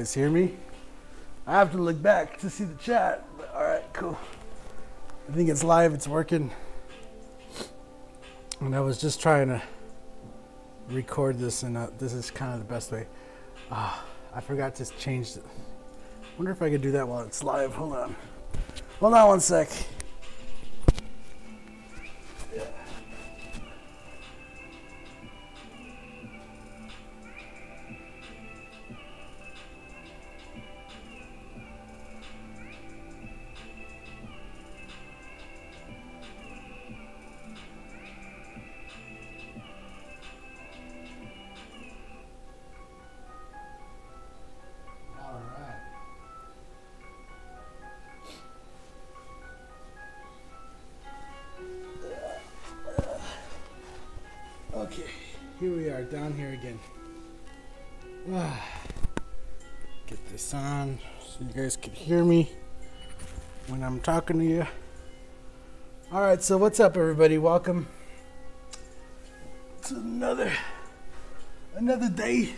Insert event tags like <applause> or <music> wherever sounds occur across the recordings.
guys hear me? I have to look back to see the chat. But all right, cool. I think it's live. It's working. And I was just trying to record this, and uh, this is kind of the best way. Ah, I forgot to change. The, wonder if I could do that while it's live. Hold on. Hold on one sec. Talking to you. All right, so what's up, everybody? Welcome to another another day,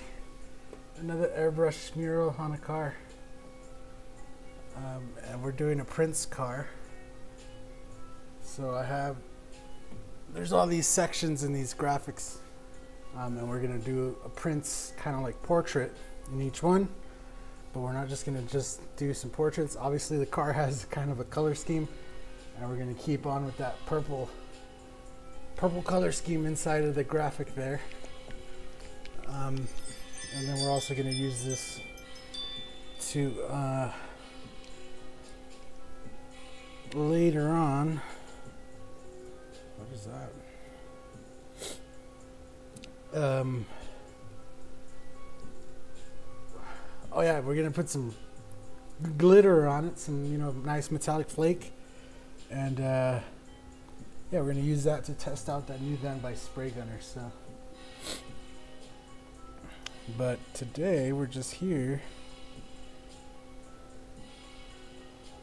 another airbrush mural on a car. Um, and we're doing a Prince car. So I have there's all these sections in these graphics, um, and we're gonna do a Prince kind of like portrait in each one. But we're not just gonna just do some portraits. Obviously, the car has kind of a color scheme, and we're gonna keep on with that purple purple color scheme inside of the graphic there. Um, and then we're also gonna use this to uh, later on. What is that? Um. Oh yeah, we're gonna put some glitter on it, some you know nice metallic flake, and uh, yeah, we're gonna use that to test out that new gun by Spray Gunner. So, but today we're just here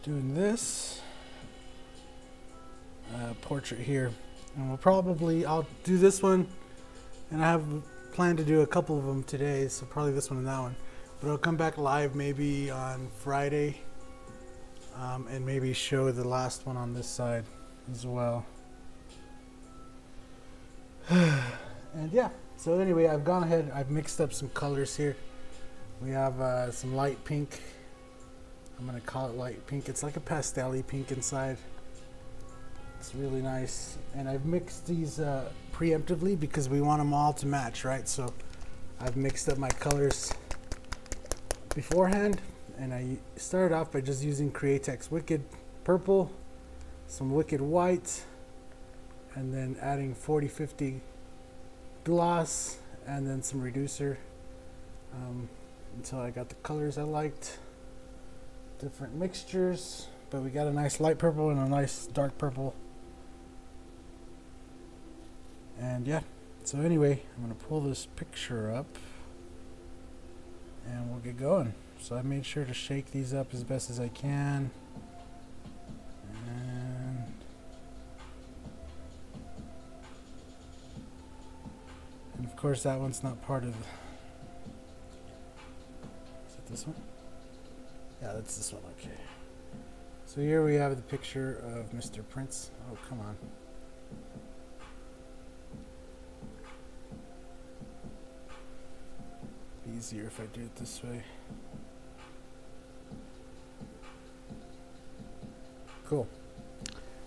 doing this uh, portrait here, and we'll probably I'll do this one, and I have planned to do a couple of them today, so probably this one and that one. But I'll come back live maybe on Friday, um, and maybe show the last one on this side as well. <sighs> and yeah, so anyway, I've gone ahead. I've mixed up some colors here. We have uh, some light pink. I'm gonna call it light pink. It's like a pastel pink inside. It's really nice. And I've mixed these uh, preemptively because we want them all to match, right? So I've mixed up my colors beforehand. And I started off by just using Createx Wicked Purple, some Wicked White, and then adding 4050 gloss, and then some reducer um, until I got the colors I liked. Different mixtures, but we got a nice light purple and a nice dark purple. And yeah, so anyway, I'm going to pull this picture up and we'll get going. So I made sure to shake these up as best as I can. And of course that one's not part of Is it this one? Yeah, that's this one, okay. So here we have the picture of Mr. Prince. Oh, come on. Easier if I do it this way. Cool.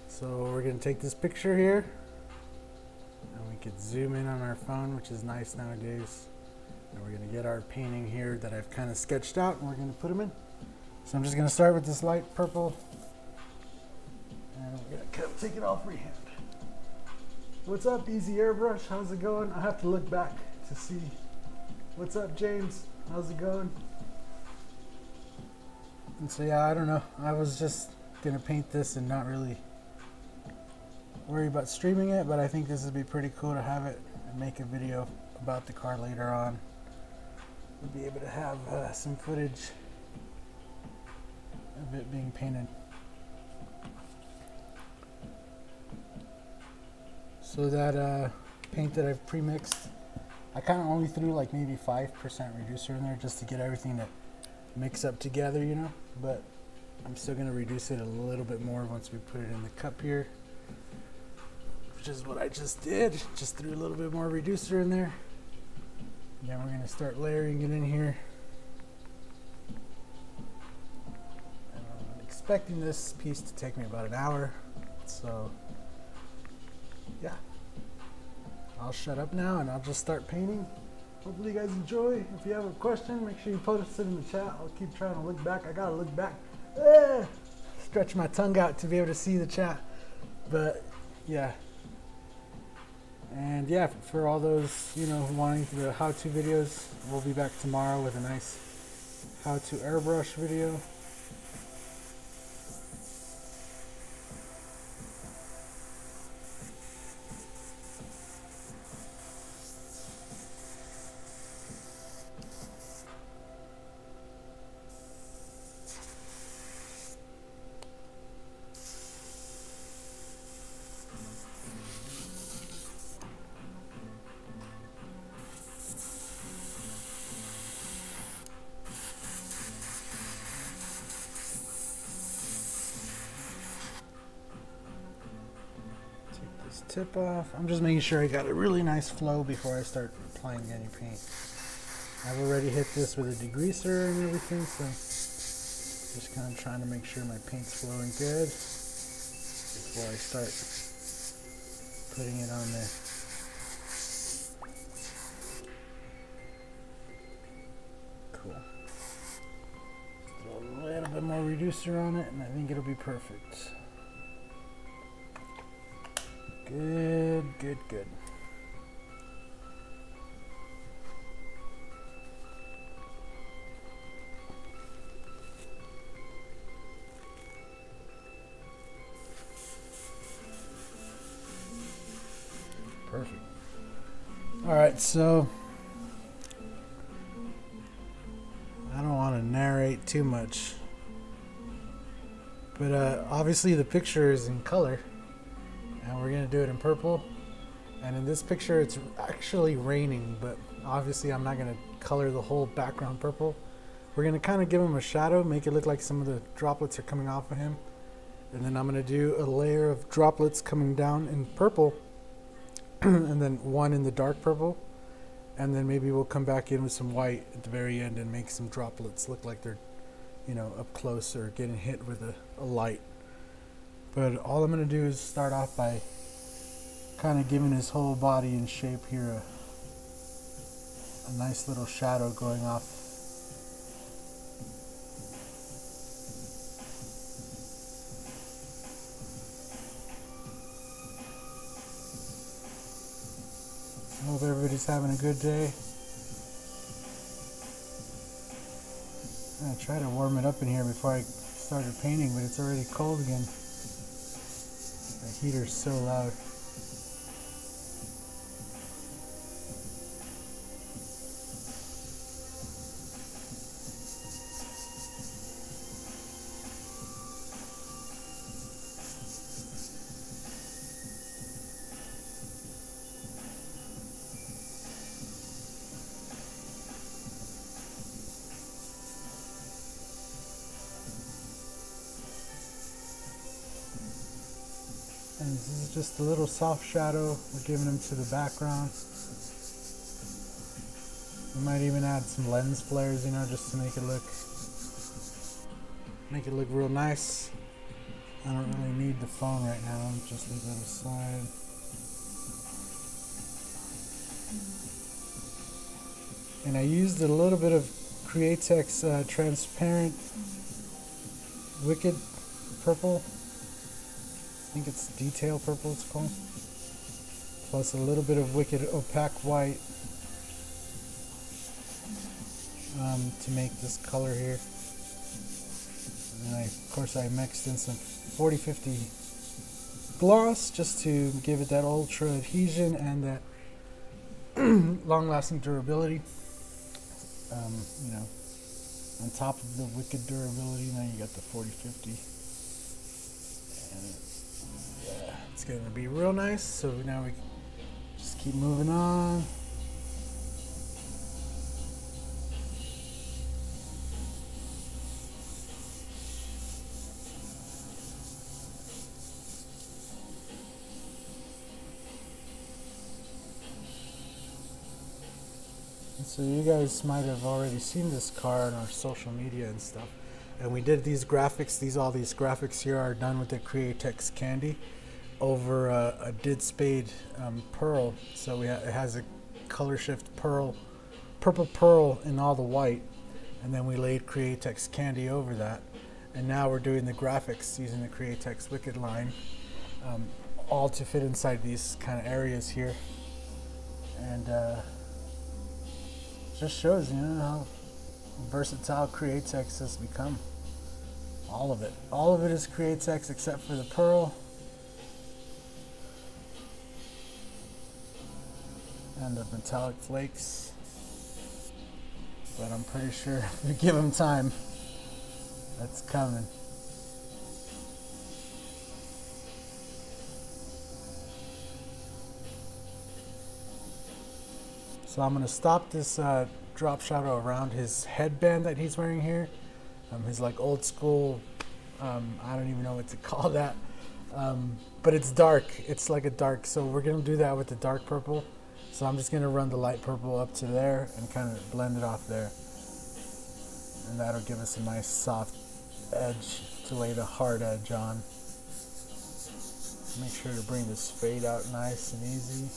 So we're going to take this picture here. And we could zoom in on our phone, which is nice nowadays. And we're going to get our painting here that I've kind of sketched out and we're going to put them in. So I'm just going to start with this light purple. And we're going to kind of take it all freehand. What's up, Easy Airbrush? How's it going? I have to look back to see. What's up, James? How's it going? And so, yeah, I don't know. I was just going to paint this and not really worry about streaming it, but I think this would be pretty cool to have it and make a video about the car later on. We'll be able to have uh, some footage of it being painted. So that uh, paint that I've pre-mixed, I kind of only threw like maybe 5% reducer in there just to get everything to mix up together, you know, but I'm still going to reduce it a little bit more once we put it in the cup here, which is what I just did. Just threw a little bit more reducer in there. Then we're going to start layering it in here. I'm expecting this piece to take me about an hour, so yeah. I'll shut up now and I'll just start painting. Hopefully you guys enjoy. If you have a question, make sure you post it in the chat. I'll keep trying to look back. I gotta look back. Ah! Stretch my tongue out to be able to see the chat. But yeah. And yeah, for all those, you know, wanting the how-to videos, we'll be back tomorrow with a nice how-to airbrush video. Tip off. I'm just making sure I got a really nice flow before I start applying any paint. I've already hit this with a degreaser and everything, so just kind of trying to make sure my paint's flowing good before I start putting it on there. Cool. A little bit more reducer on it and I think it'll be perfect. Good, good, good. Perfect. All right, so I don't want to narrate too much, but uh, obviously the picture is in color and we're gonna do it in purple. And in this picture it's actually raining but obviously I'm not gonna color the whole background purple. We're gonna kind of give him a shadow make it look like some of the droplets are coming off of him. And then I'm gonna do a layer of droplets coming down in purple. <clears throat> And then one in the dark purple. And then maybe we'll come back in with some white at the very end and make some droplets look like they're you know up close or getting hit with a, a light but all I'm going to do is start off by kind of giving his whole body in shape here a, a nice little shadow going off. Hope everybody's having a good day. I try to warm it up in here before I started painting, but it's already cold again heater's so loud. Just a little soft shadow we're giving them to the background. We might even add some lens flares, you know, just to make it look make it look real nice. I don't really need the phone right now, just leave that aside. And I used a little bit of Createx uh, transparent wicked purple think it's detail purple it's called. Plus a little bit of wicked opaque white um, to make this color here. And I, of course I mixed in some 4050 gloss just to give it that ultra adhesion and that <clears throat> long-lasting durability. Um, you know, on top of the wicked durability, now you got the 4050. And it's gonna be real nice. So now we just keep moving on. So you guys might have already seen this car on our social media and stuff. And we did these graphics. These all these graphics here are done with the Createx Candy over a, a did spade um, pearl. So we ha it has a color shift pearl, purple pearl in all the white, and then we laid Createx Candy over that. And now we're doing the graphics using the Createx Wicked line, um, all to fit inside these kind of areas here. And uh, just shows, you know, how versatile Createx has become. All of it. All of it is Createx except for the pearl. And the metallic flakes. But I'm pretty sure <laughs> if we give them time, that's coming. So I'm to stop this uh, drop shadow around his headband that he's wearing here. Um, his like old school, um, I don't even know what to <laughs> call that. Um, but it's dark. It's like a dark. So we're to do that with the dark purple. So I'm just going to run the light purple up to there and kind of blend it off there. And that'll give us a nice soft edge to lay the hard edge on. Make sure to bring this fade out nice and easy.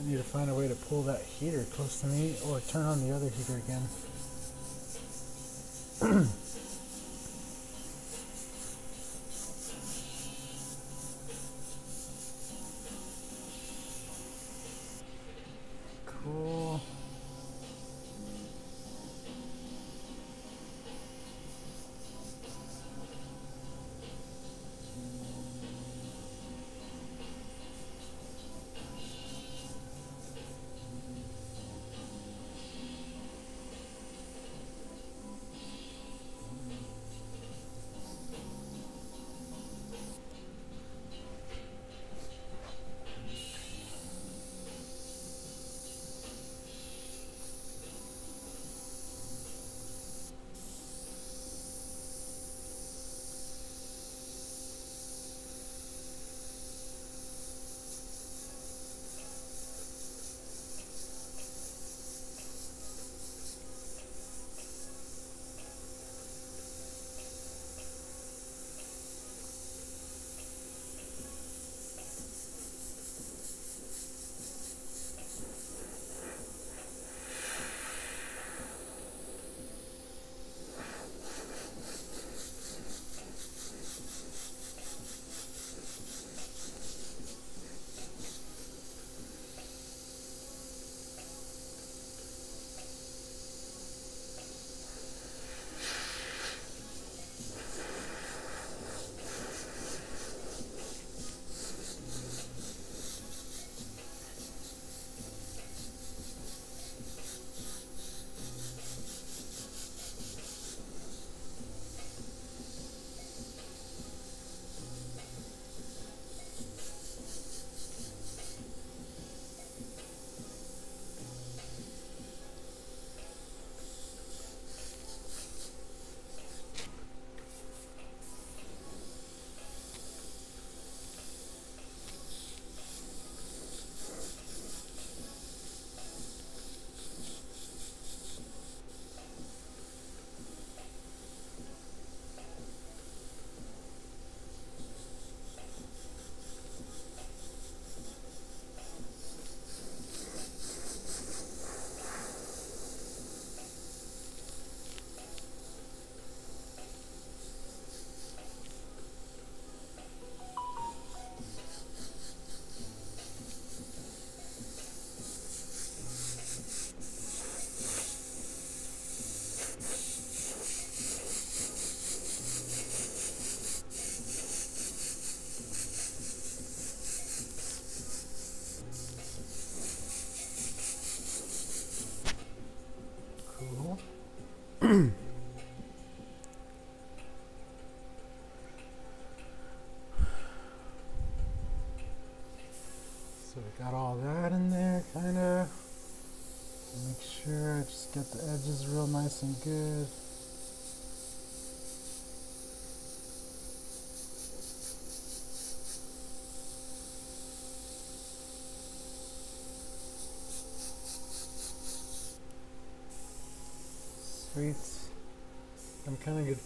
I need to find a way to pull that heater close to me or turn on the other heater again. <clears throat>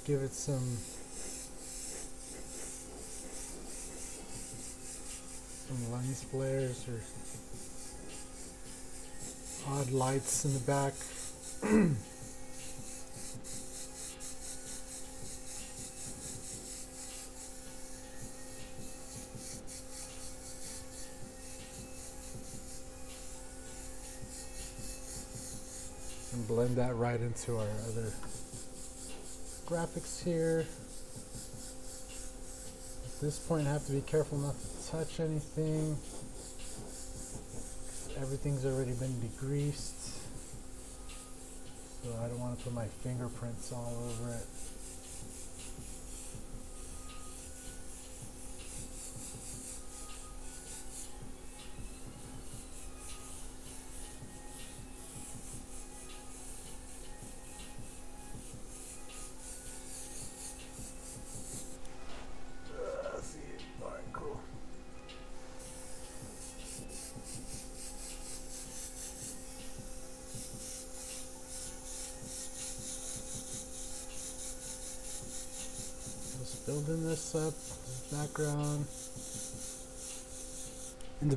give it some some lens flares or odd lights in the back. <clears throat> and blend that right into our other graphics here. At this point, I have to be careful not to touch anything. Everything's already been degreased. So I don't want to put my fingerprints all over it.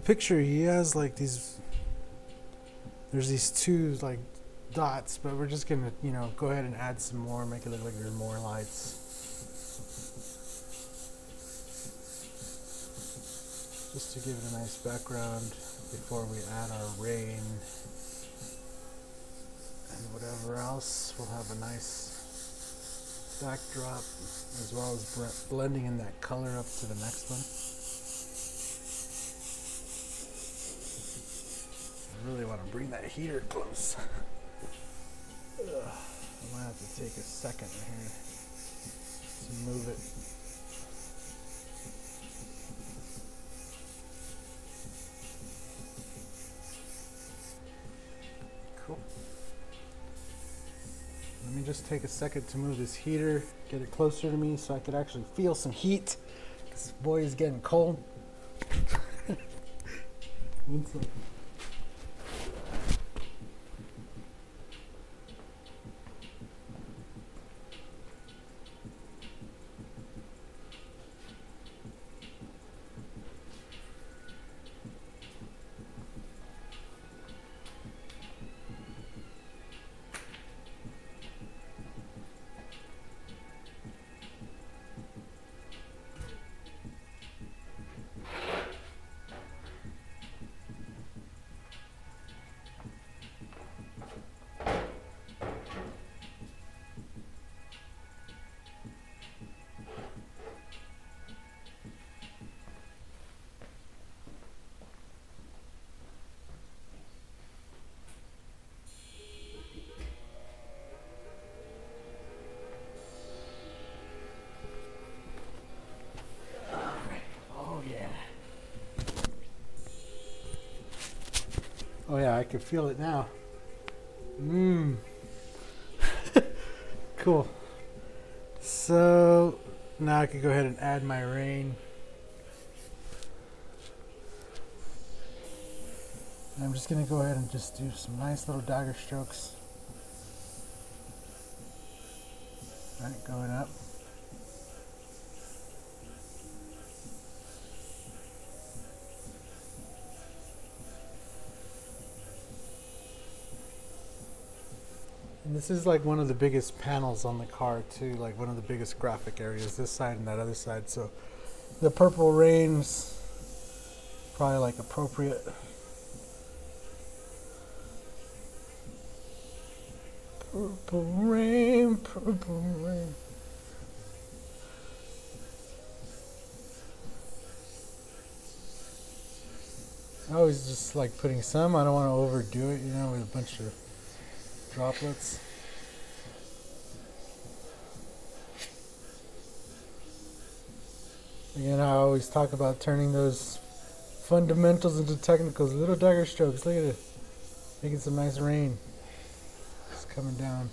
Picture, he has like these. There's these two like dots, but we're just gonna, you know, go ahead and add some more, make it look like there's more lights. Just to give it a nice background before we add our rain and whatever else. We'll have a nice backdrop as well as blending in that color up to the next one. I really want to bring that heater close. <laughs> I might have to take a second here to move it. Cool. Let me just take a second to move this heater, get it closer to me so I could actually feel some heat. This boy is getting cold. <laughs> One second. Can feel it now. Mmm. <laughs> cool. So now I can go ahead and add my rain. I'm just going to go ahead and just do some nice little dagger strokes. Right, going up. This is like one of the biggest panels on the car too, like one of the biggest graphic areas, this side and that other side. So the purple rain's probably like appropriate. Purple rain, purple rain. I always just like putting some, I don't want to overdo it, you know, with a bunch of droplets. Again, I always talk about turning those fundamentals into technicals. Little dagger strokes. Look at it. Making some nice rain. It's coming down.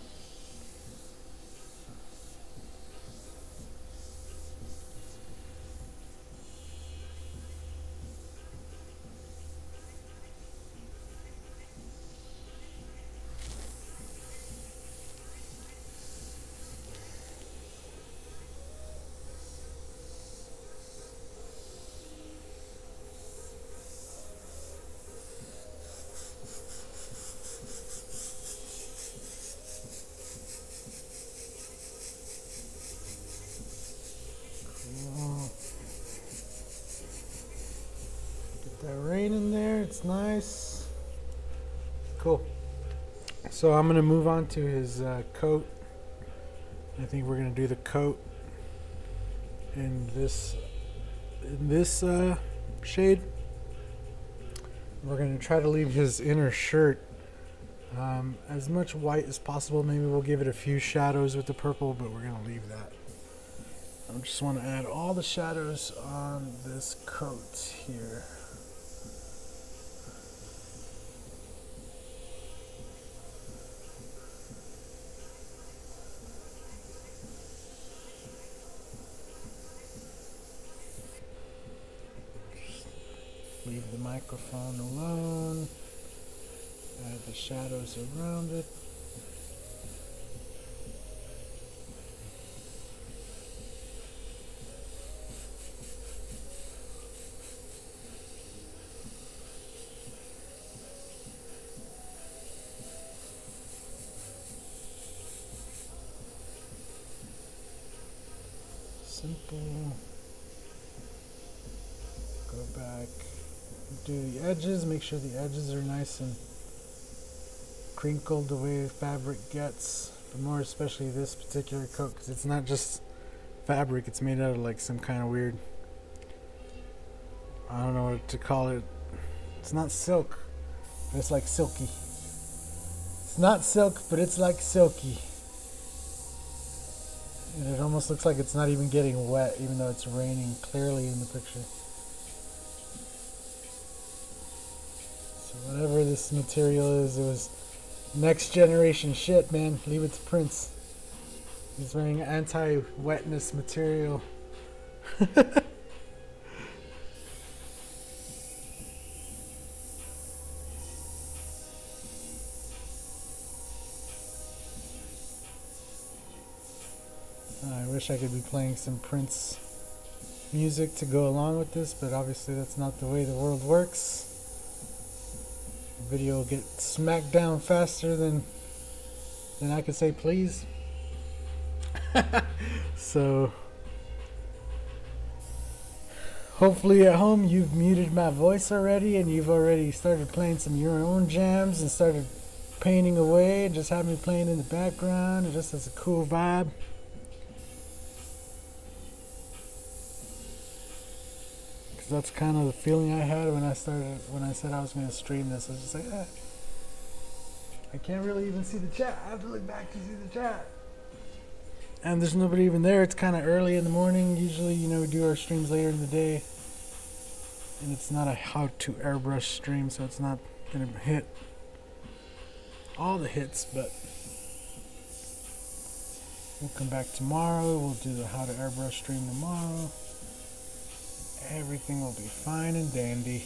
nice. Cool. So I'm gonna move on to his uh, coat. I think we're gonna do the coat in this in this uh, shade. We're gonna try to leave his inner shirt um, as much white as possible. Maybe we'll give it a few shadows with the purple, but we're gonna leave that. I just want to add all the shadows on this coat here. The microphone alone. Add the shadows around it. Simple. Go back. Do the edges. Make sure the edges are nice and crinkled the way fabric gets. But more especially this particular coat because it's not just fabric. It's made out of like some kind of weird. I don't know what to call it. It's not silk. But it's like silky. It's not silk, but it's like silky. And it almost looks like it's not even getting wet, even though it's raining clearly in the picture. Whatever this material is, it was next generation shit, man. Leave it to Prince. He's wearing anti-wetness material. <laughs> I wish I could be playing some Prince music to go along with this, but obviously that's not the way the world works. Video will get smacked down faster than than I could say please. <laughs> so hopefully at home you've muted my voice already and you've already started playing some your own jams and started painting away and just have me playing in the background and just as a cool vibe. That's kind of the feeling I had when I started when I said I was going to stream this. I was just like, eh, I can't really even see the chat. I have to look back to see the chat. And there's nobody even there. It's kind of early in the morning. Usually, you know, we do our streams later in the day. And it's not a how to airbrush stream, so it's not going to hit all the hits, but we'll come back tomorrow. We'll do the how to airbrush stream tomorrow. Everything will be fine and dandy.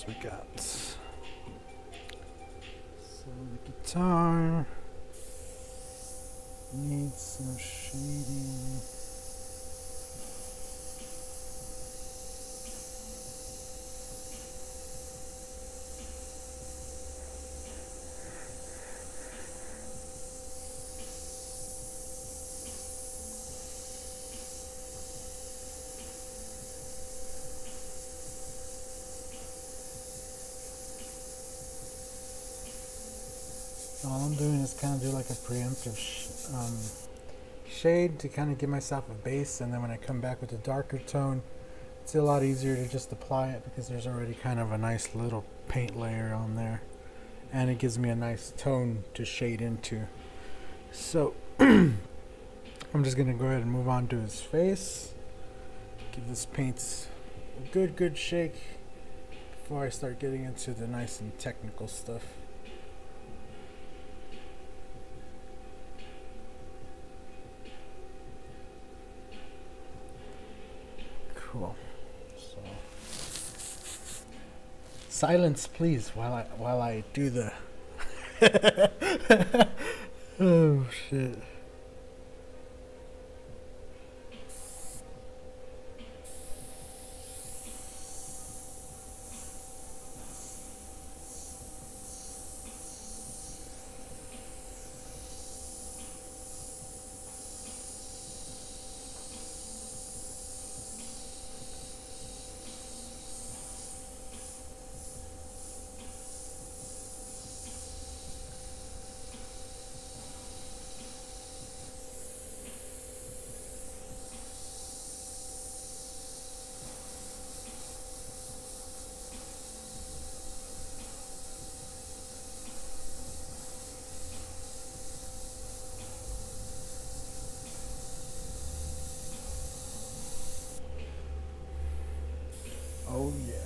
Else we got? So the guitar needs some shading. all I'm doing is kind of do like preemptive sh um, shade to kind of give myself a base and then when I come back with a darker tone it's a lot easier to just apply it because there's already kind of a nice little paint layer on there and it gives me a nice tone to shade into. So <clears throat> I'm just gonna go ahead and move on to his face. Give this paint a good good shake before I start getting into the nice and technical stuff Cool. So silence, please, while I while I do the. <laughs> oh shit. Oh yeah.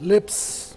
Lips.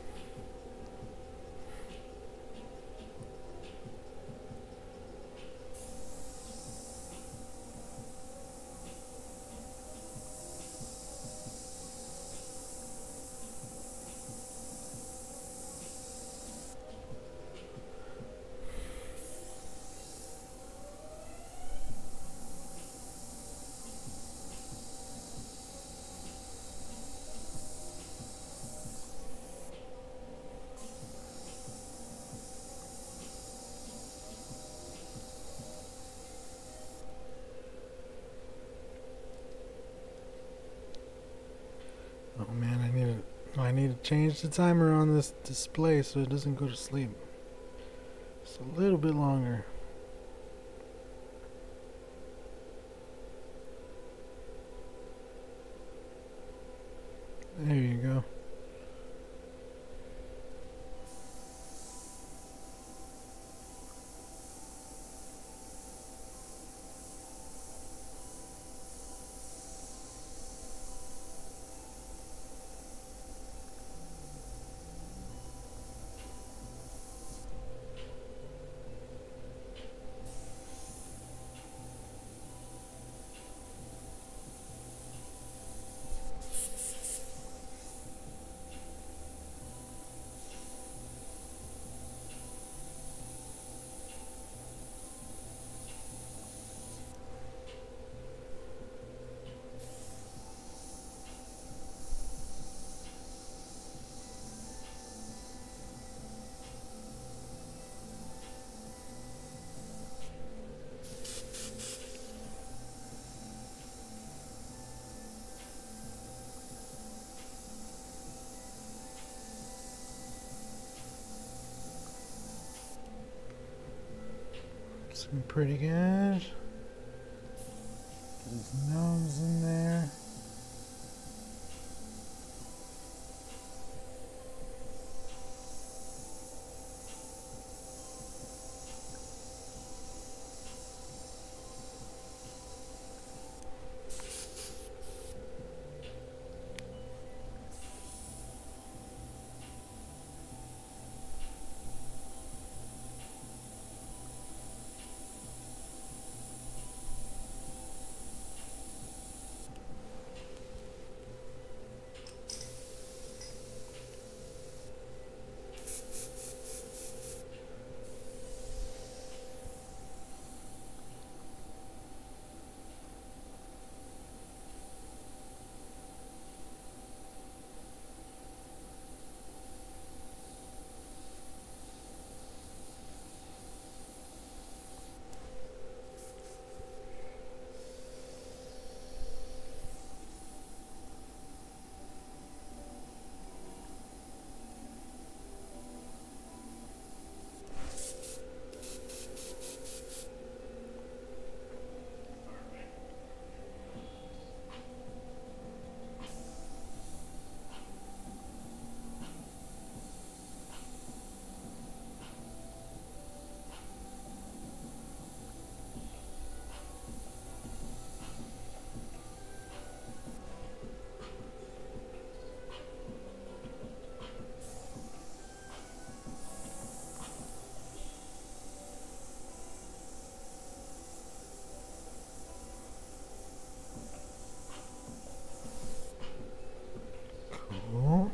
Oh man, I need to I need to change the timer on this display so it doesn't go to sleep. Just a little bit longer. There you go. Pretty good. Get his nose in there. Cool.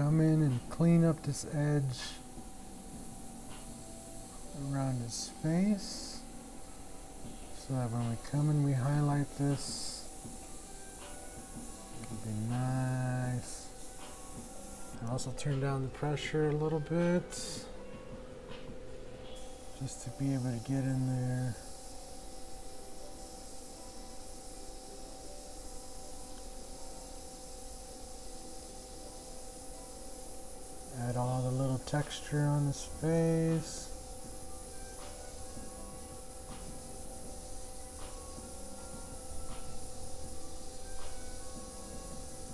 Come in and clean up this edge around his face so that when we come and we highlight this it'll be nice. And also turn down the pressure a little bit just to be able to get in there. Add all the little texture on his face.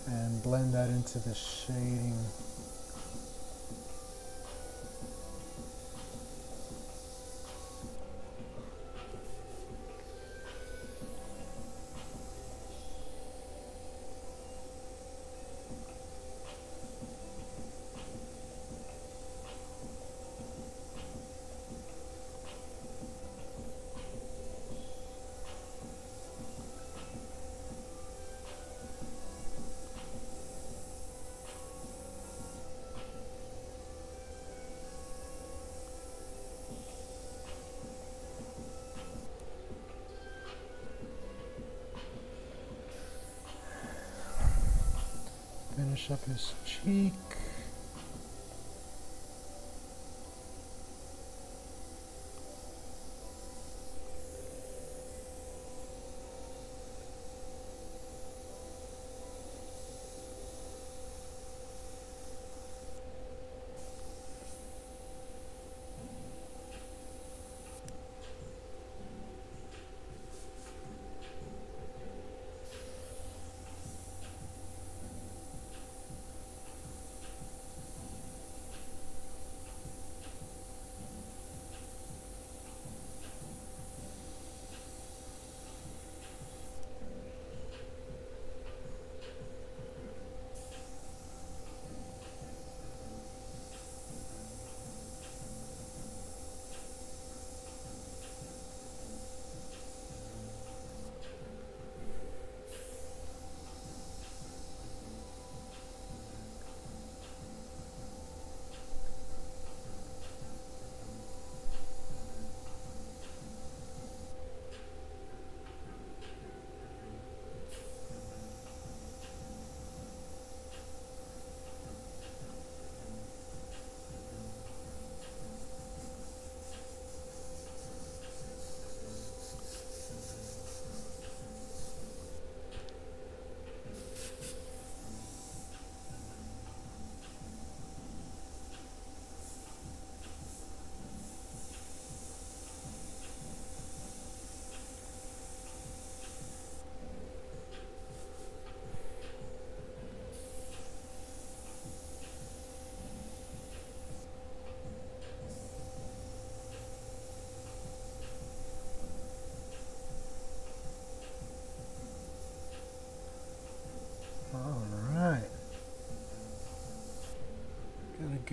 And blend that into the shading. Up his cheek.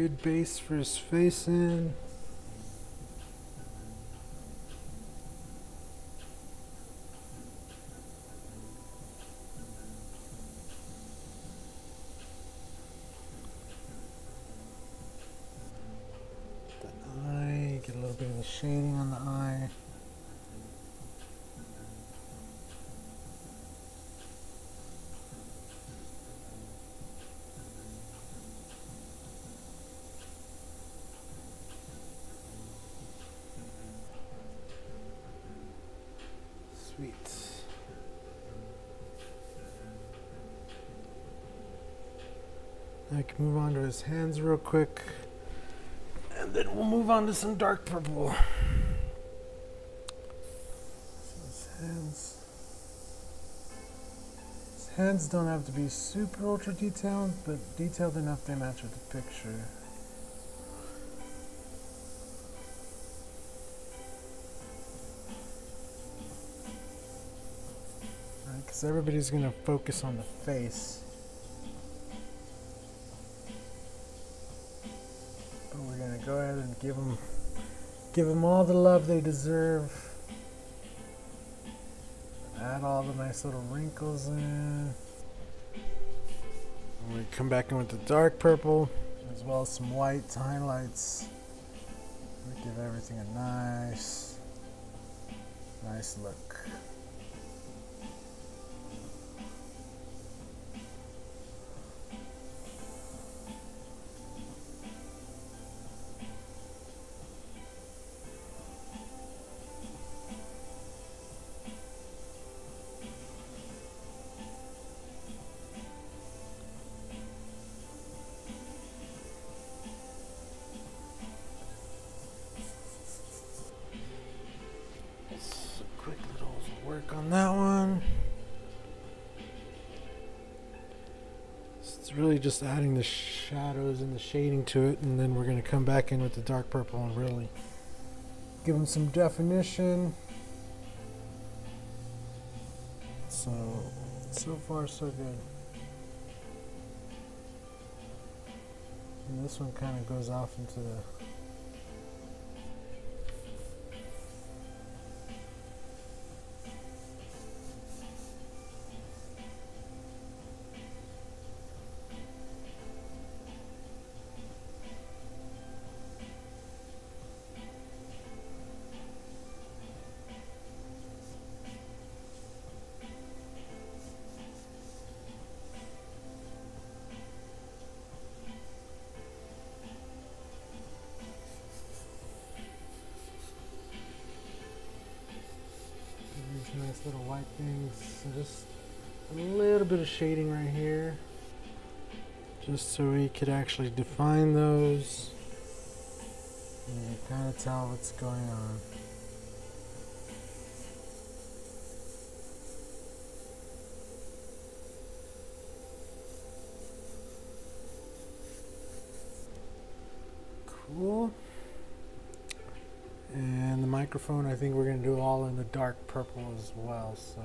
Good base for his face in. The eye, get a little bit of the shading on the eye. Sweet. I can move on to his hands real quick. And then we'll move on to some dark purple. His hands. His hands don't have to be super ultra detailed, but detailed enough they match with the picture. Because everybody's going to focus on the face. Give them, give them all the love they deserve. Add all the nice little wrinkles in. And we come back in with the dark purple, as well as some white highlights. We give everything a nice, nice look. Just adding the shadows and the shading to it, and then we're going to come back in with the dark purple and really give them some definition. So, so far so good. And this one kind of goes off into the shading right here. Just so we could actually define those. And kind of tell what's going on. Cool. And the microphone, I think we're going to do all in the dark purple as well. So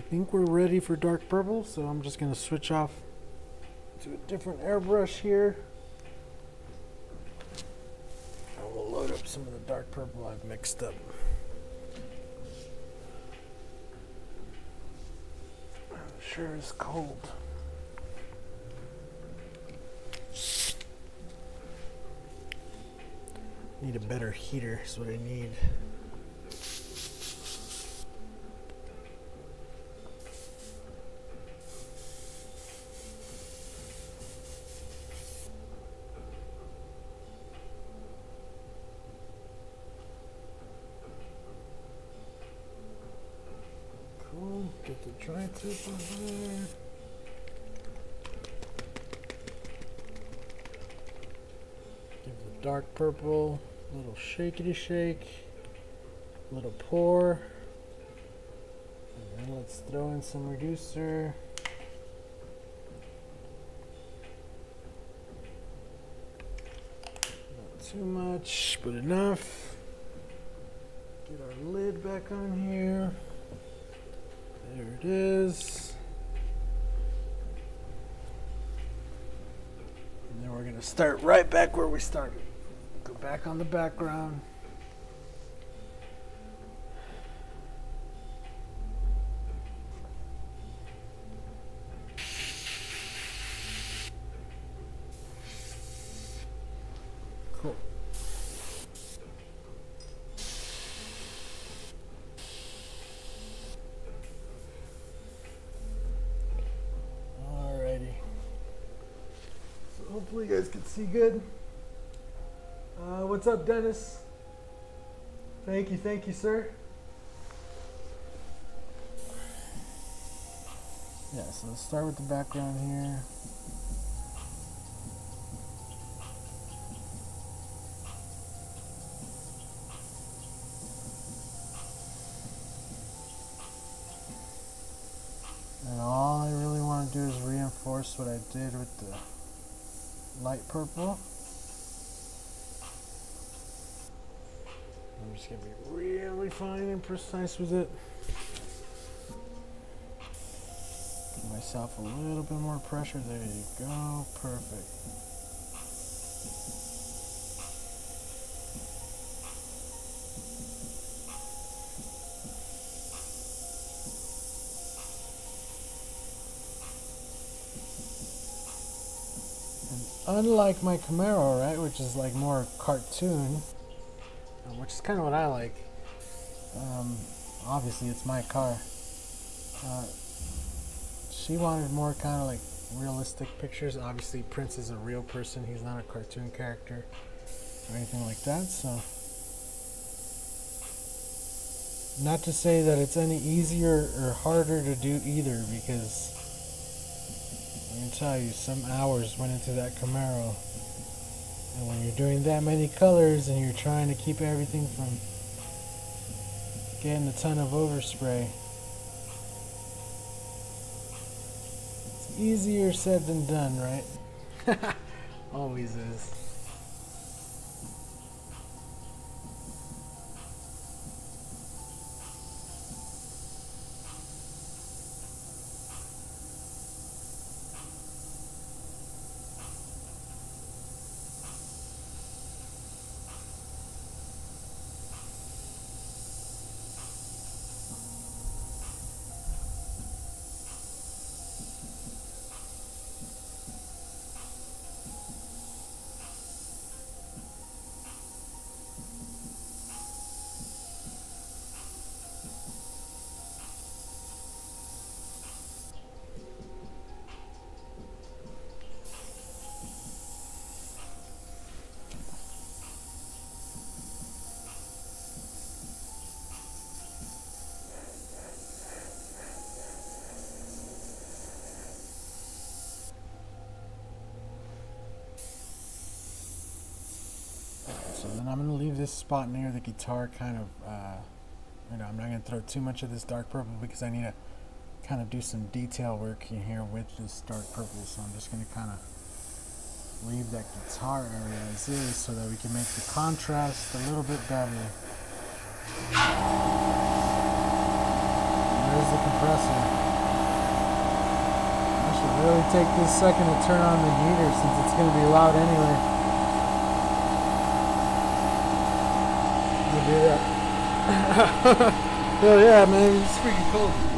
I think we're ready for dark purple. So I'm just going to switch off to a different airbrush here. And we'll load up some of the dark purple I've mixed up. Sure is cold. Need a better heater is what I need. Cool, get tip on there. Give the dark purple little shakety shake, little pour. And then let's throw in some reducer. Not too much, but enough. Get our lid back on here. There it is. And then we're going to start right back where we started Go back on the background. Cool. Alrighty. So hopefully you guys can see good. Uh, what's up, Dennis? Thank you, thank you, sir. Yeah, so let's start with the background here. And all I really want to do is reinforce what I did with the light purple. I'm just gonna be really fine and precise with it. Give myself a little bit more pressure. There you go. Perfect. And unlike my Camaro, right, which is like more cartoon, which is kind of what I like. Um, obviously, it's my car. Uh, she wanted more kind of like realistic pictures. Obviously, Prince is a real person. He's not a cartoon character or anything like that. So, not to say that it's any easier or harder to do either, because can tell you, some hours went into that Camaro. And when you're doing that many colors and you're trying to keep everything from getting a ton of overspray, it's easier said than done, right? <laughs> Always is. Then I'm going to leave this spot near the guitar kind of, uh, you know, I'm not going to throw too much of this dark purple because I need to kind of do some detail work in here with this dark purple. So I'm just going to kind of leave that guitar area as is so that we can make the contrast a little bit better. There's the compressor. I should really take this second to turn on the heater since it's going to be loud anyway. That. <laughs> Hell yeah, man. It's freaking cold.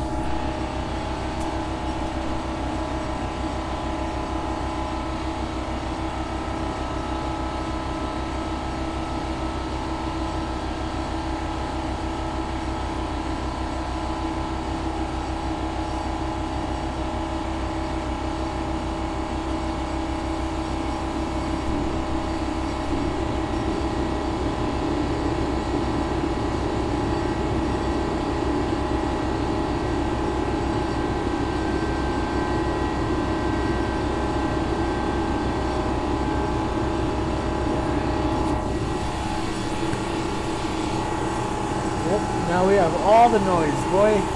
Yep, now we have all the noise, boy.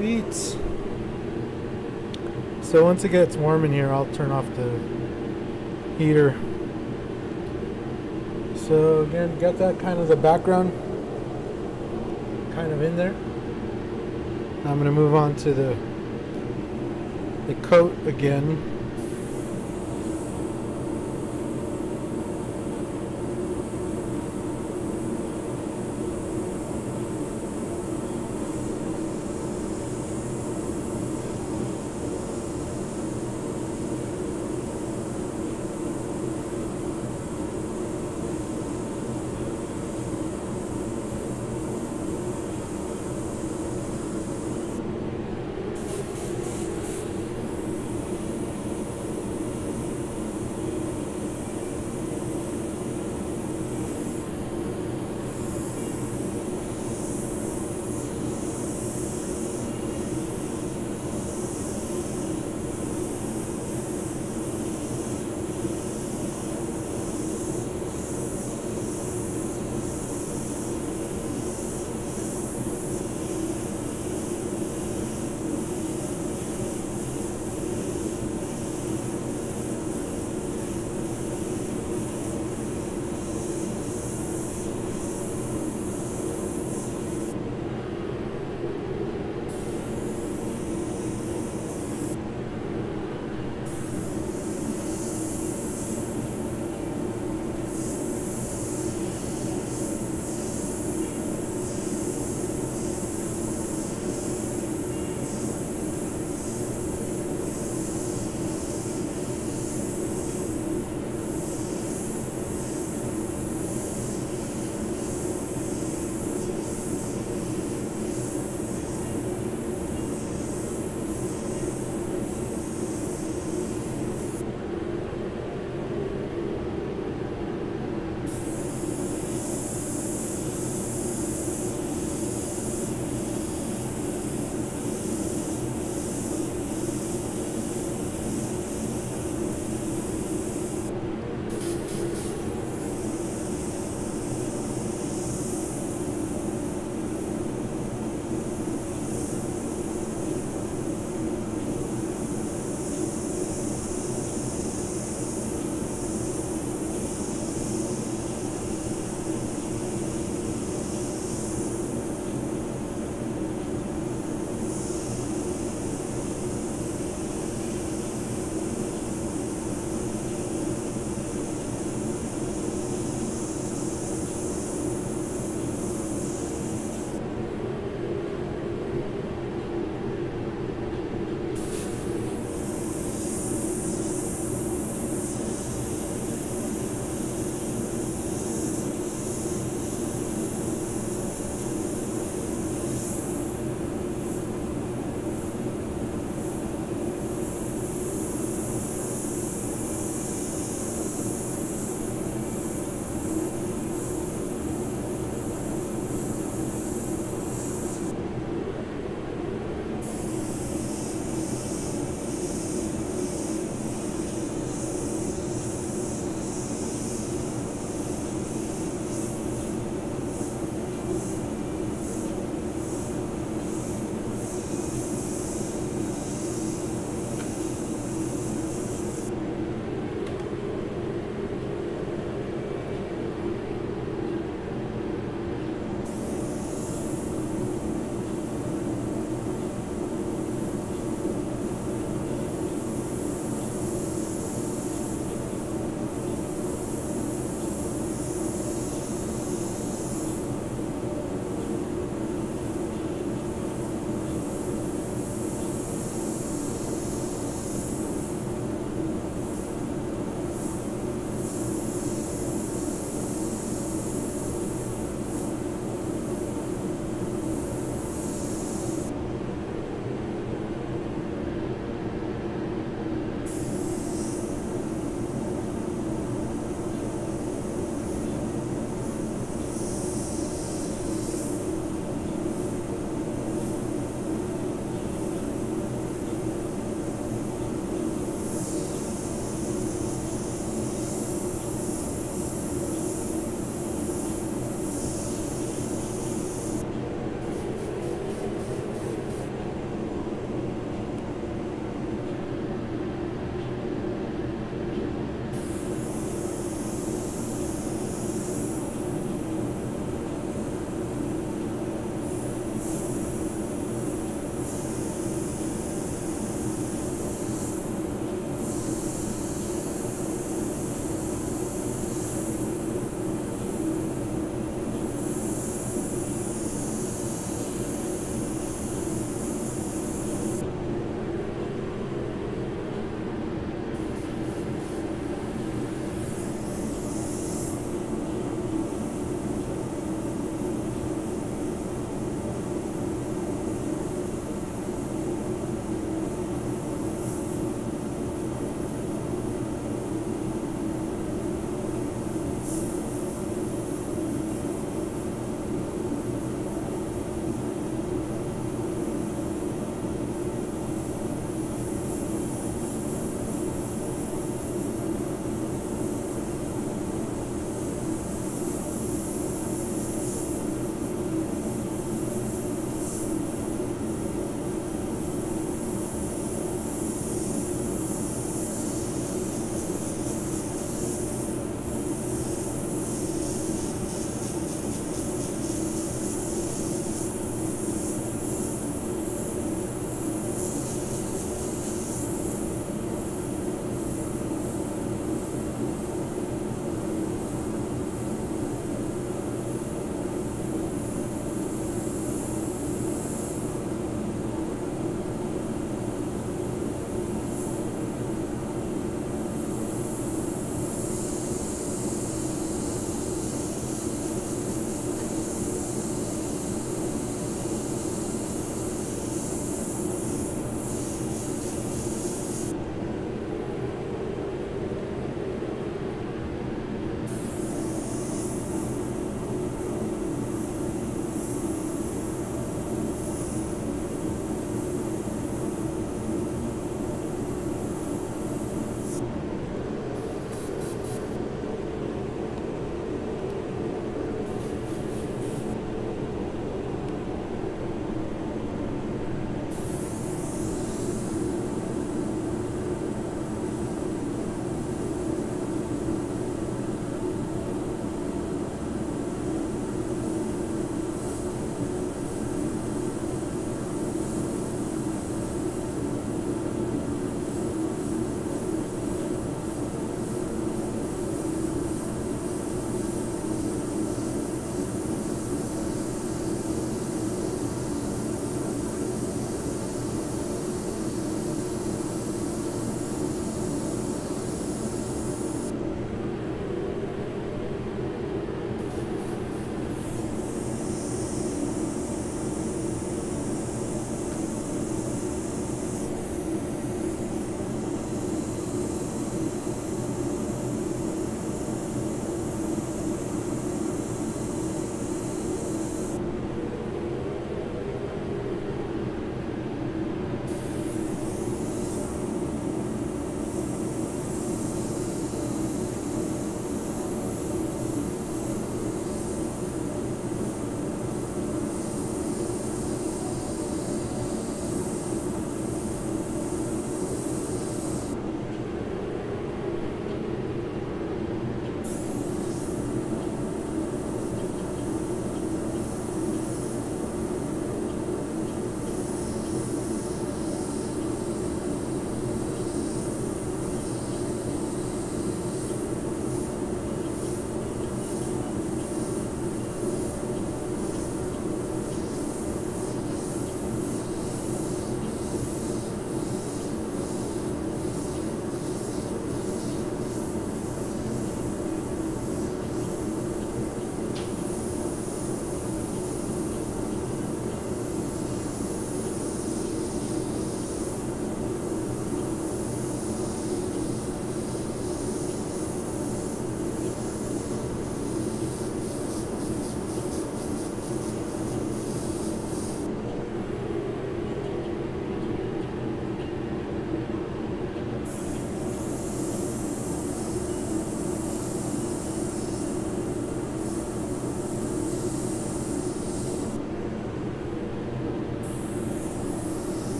Sweet. So once it gets warm in here, I'll turn off the heater So again, got that kind of the background kind of in there. I'm going to move on to the the coat again.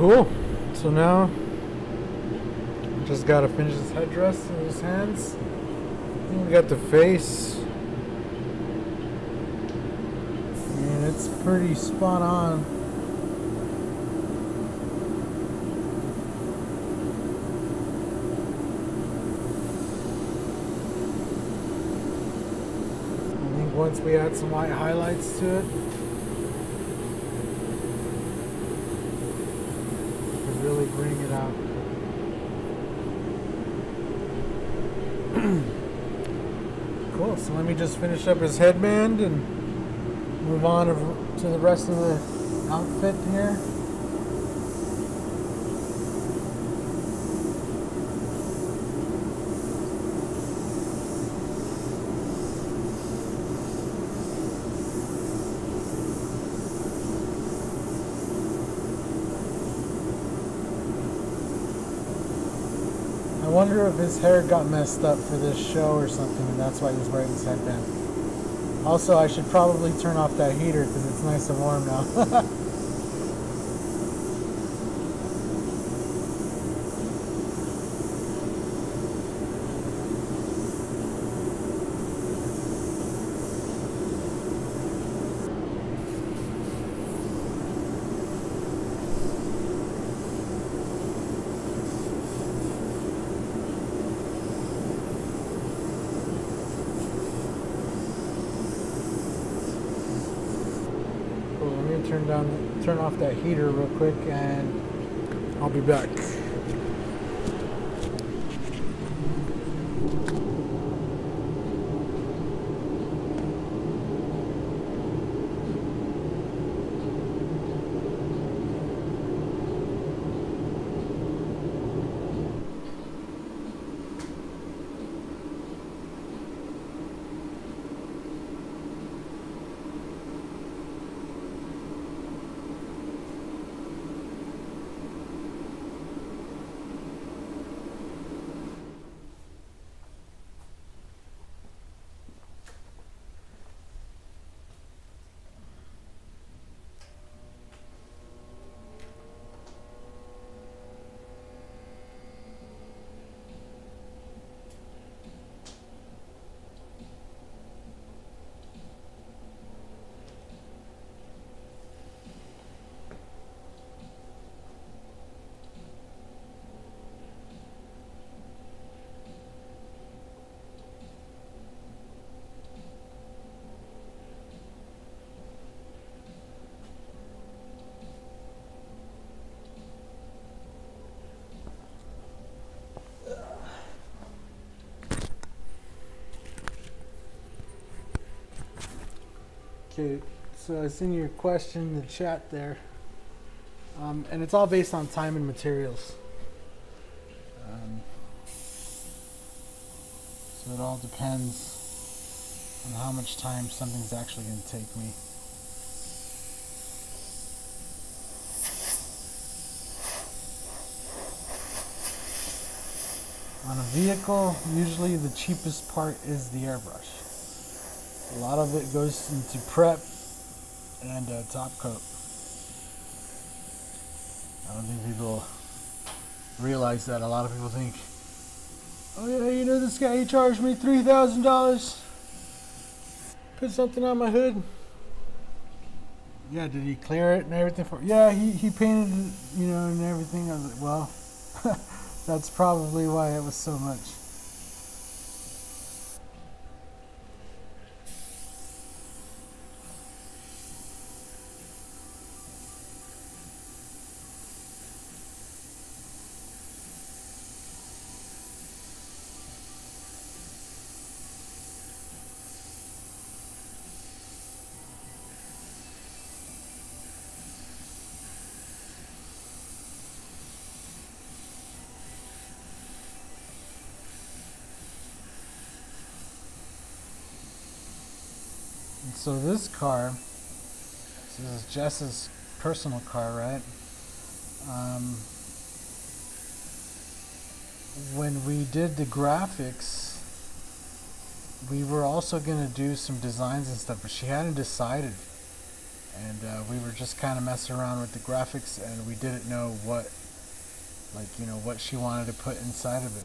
Cool. So now, just gotta finish this headdress in his hands. We got the face. And it's pretty spot on. I think once we add some white highlights to it, could really bring it out. cool. So let me just finish up his headband and move on to the rest of the outfit here. I wonder if his hair got messed up for this show or something, and that's why he's wearing this headband. Also, I should probably turn off that heater because it's nice and warm now. <laughs> Cool, let me turn down, turn off that heater real quick, and I'll be back. Okay, so I seen your question in the chat there, um, and it's all based on time and materials. Um, so it all depends on how much time something's actually going to take me. On a vehicle, usually the cheapest part is the airbrush. A lot of it goes into prep and uh, top coat. I don't think people realize that. A lot of people think, oh yeah, you know this guy, he charged me $3,000. Put something on my hood. Yeah, did he clear it and everything for Yeah, he, he painted you know, and everything. I was like, well, <laughs> that's probably why it was so much. So this car, this is Jess's personal car, right? Um, when we did the graphics, we were also going to do some designs and stuff, but she hadn't decided and uh, we were just kind of messing around with the graphics, and we didn't know what, like you know, what she wanted to put inside of it.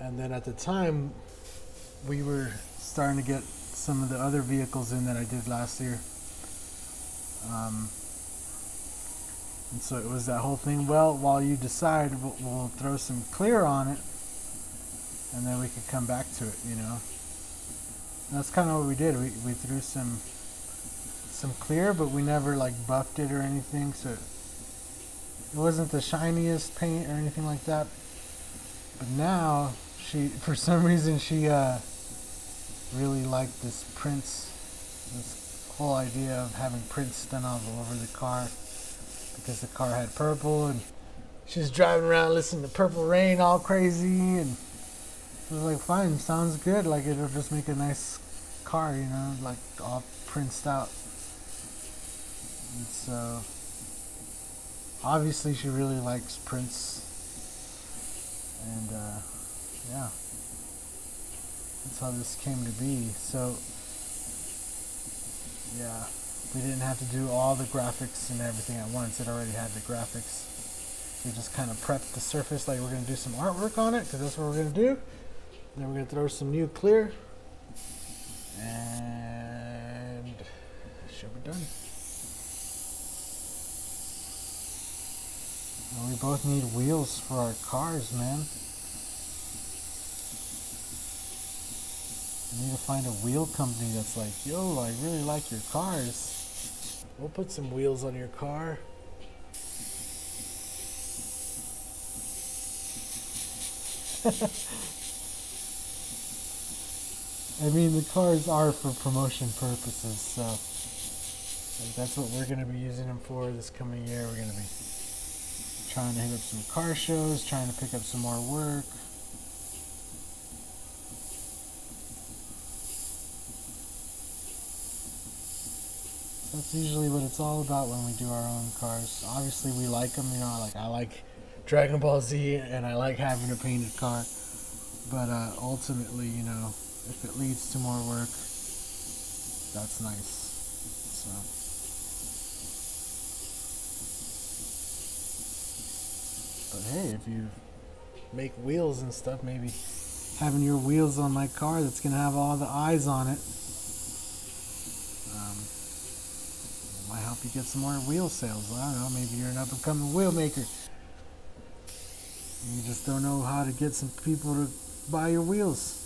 And then at the time, we were starting to get some of the other vehicles in that I did last year. Um, and so it was that whole thing. Well, while you decide, we'll, we'll throw some clear on it, and then we could come back to it. You know. And that's kind of what we did. We we threw some some clear, but we never like buffed it or anything. So it wasn't the shiniest paint or anything like that. But now she, <laughs> for some reason, she uh, really liked this Prince. This whole idea of having Prince done all over the car because the car had purple and she was driving around listening to Purple Rain all crazy and I was like, fine, sounds good. Like it'll just make a nice car, you know, like all printed out. And so obviously she really likes Prince and uh, yeah that's how this came to be. So yeah. We didn't have to do all the graphics and everything at once. It already had the graphics. We just kind of prepped the surface like we're going to do some artwork on it because that's what we're going to do. Then we're going to throw some new clear. And should be done. And we both need wheels for our cars man We need to find a wheel company that's like, yo, I really like your cars. We'll put some wheels on your car. <laughs> I mean, the cars are for promotion purposes, so like, that's what we're going to be using them for this coming year. We're going to be trying to hit up some car shows, trying to pick up some more work. That's usually what it's all about when we do our own cars. Obviously, we like them. You know, like I like Dragon Ball Z, and I like having a painted car. But uh, ultimately, you know, if it leads to more work, that's nice. So. But hey, if you make wheels and stuff, maybe having your wheels on my car that's gonna have all the eyes on it um, might help you get some more wheel sales. I don't know. Maybe you're an up and coming wheel maker. You just don't know how to get some people to buy your wheels.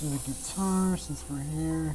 Do the guitar since we're here.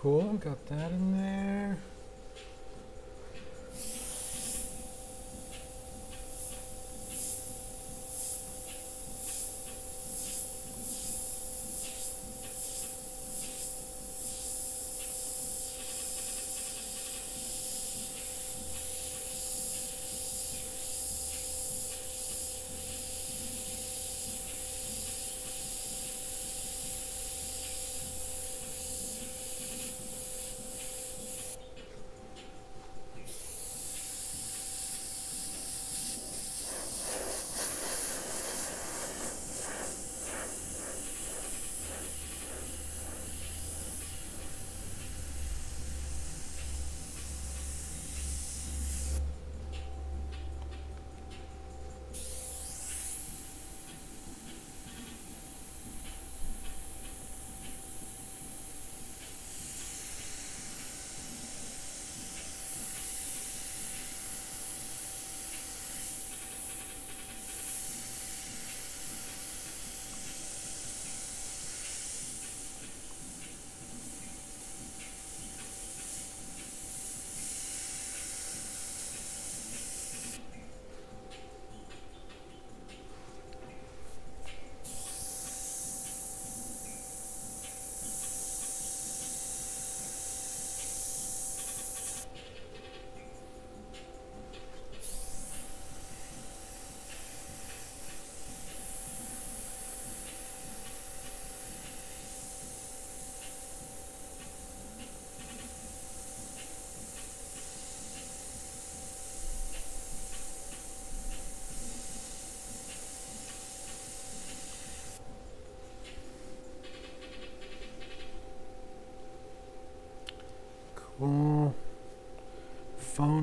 Cool, got that in there.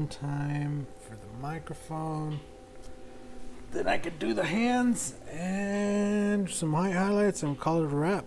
Time for the microphone. Then I could do the hands and some high highlights and call it a wrap.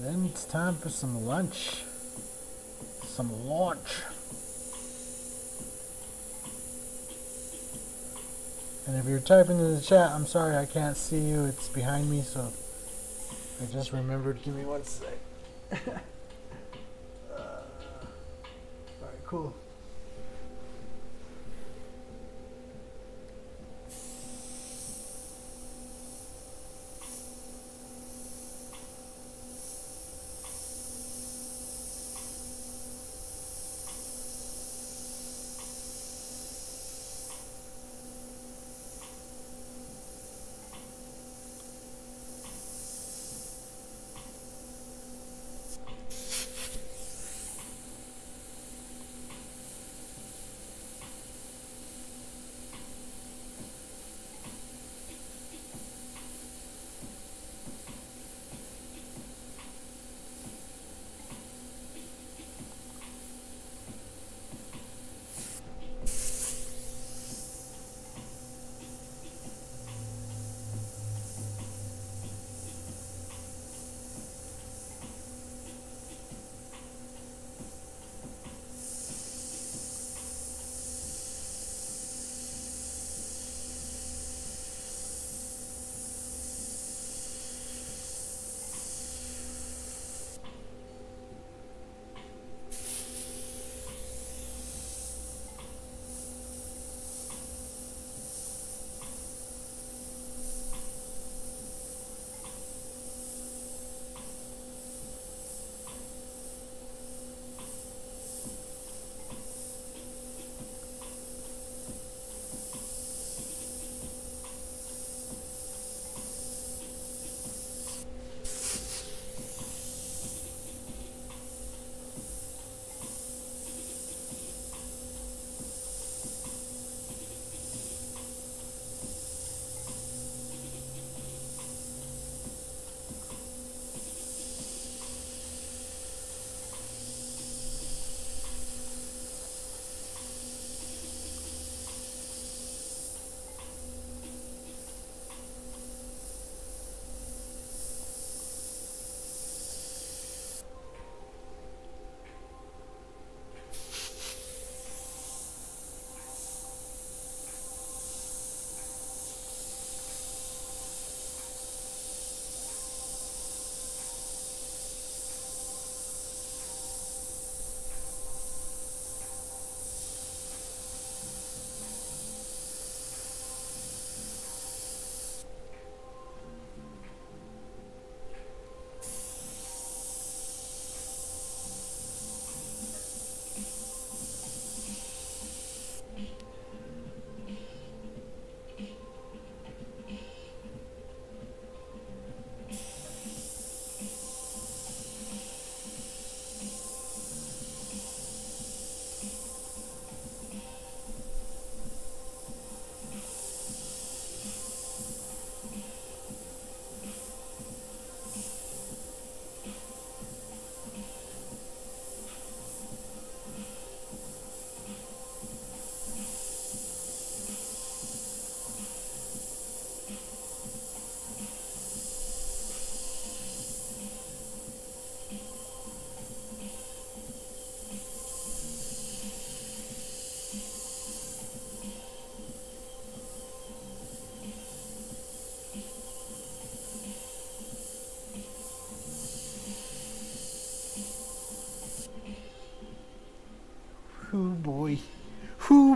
Then it's time for some lunch. Some lunch. And if you're typing in the chat, I'm sorry I can't see you. It's behind me, so I just remembered. Give me one sec. <laughs> uh, Alright, cool.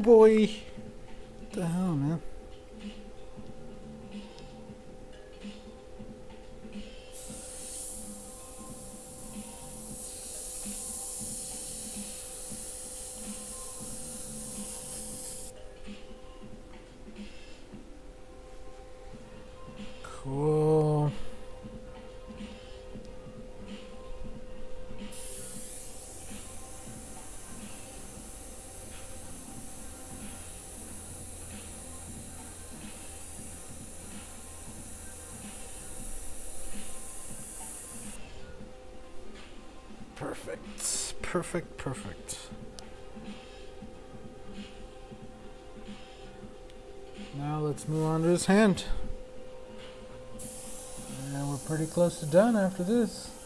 Boy. Perfect. Perfect. Now let's move on to his hand. And we're pretty close to done after this.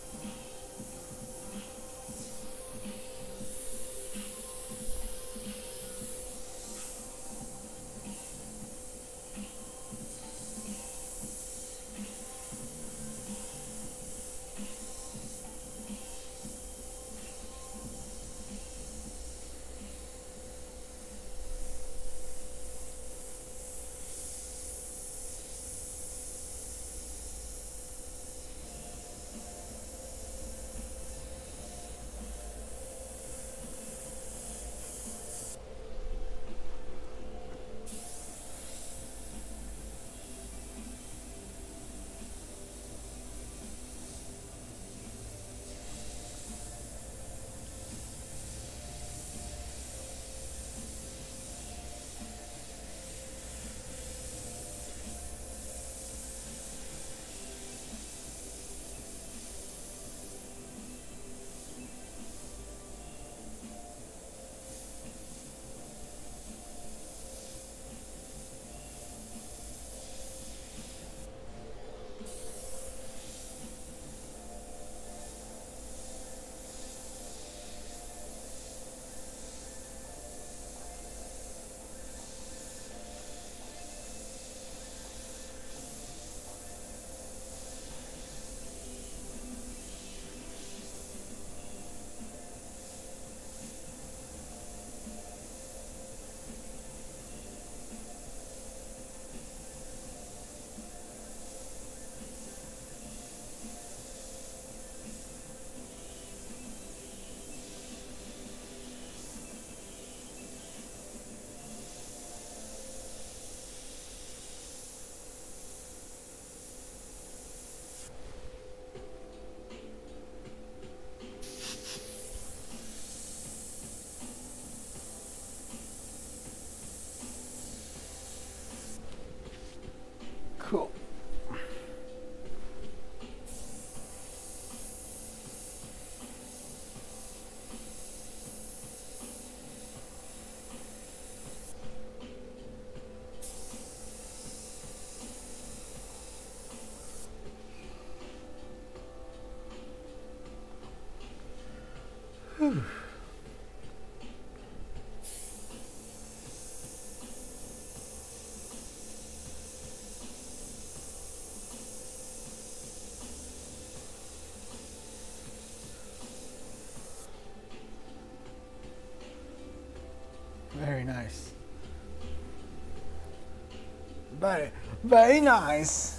Very, very nice.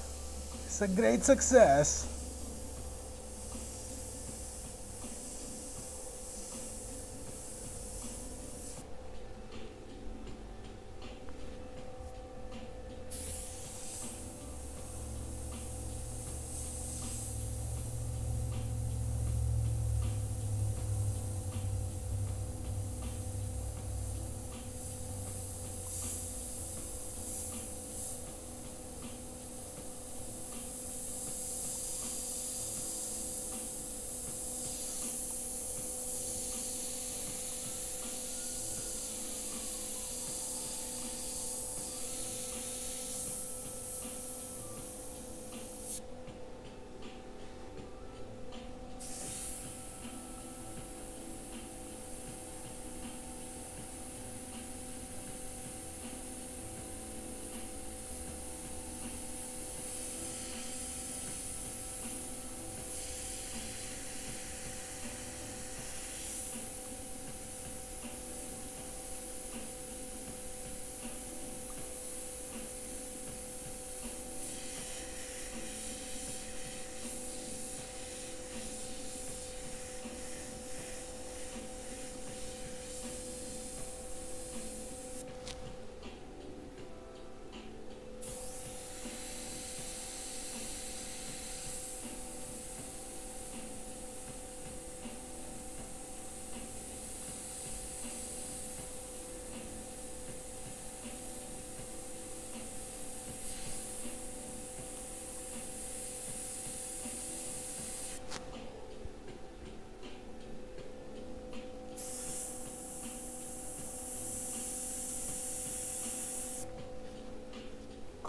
It's a great success.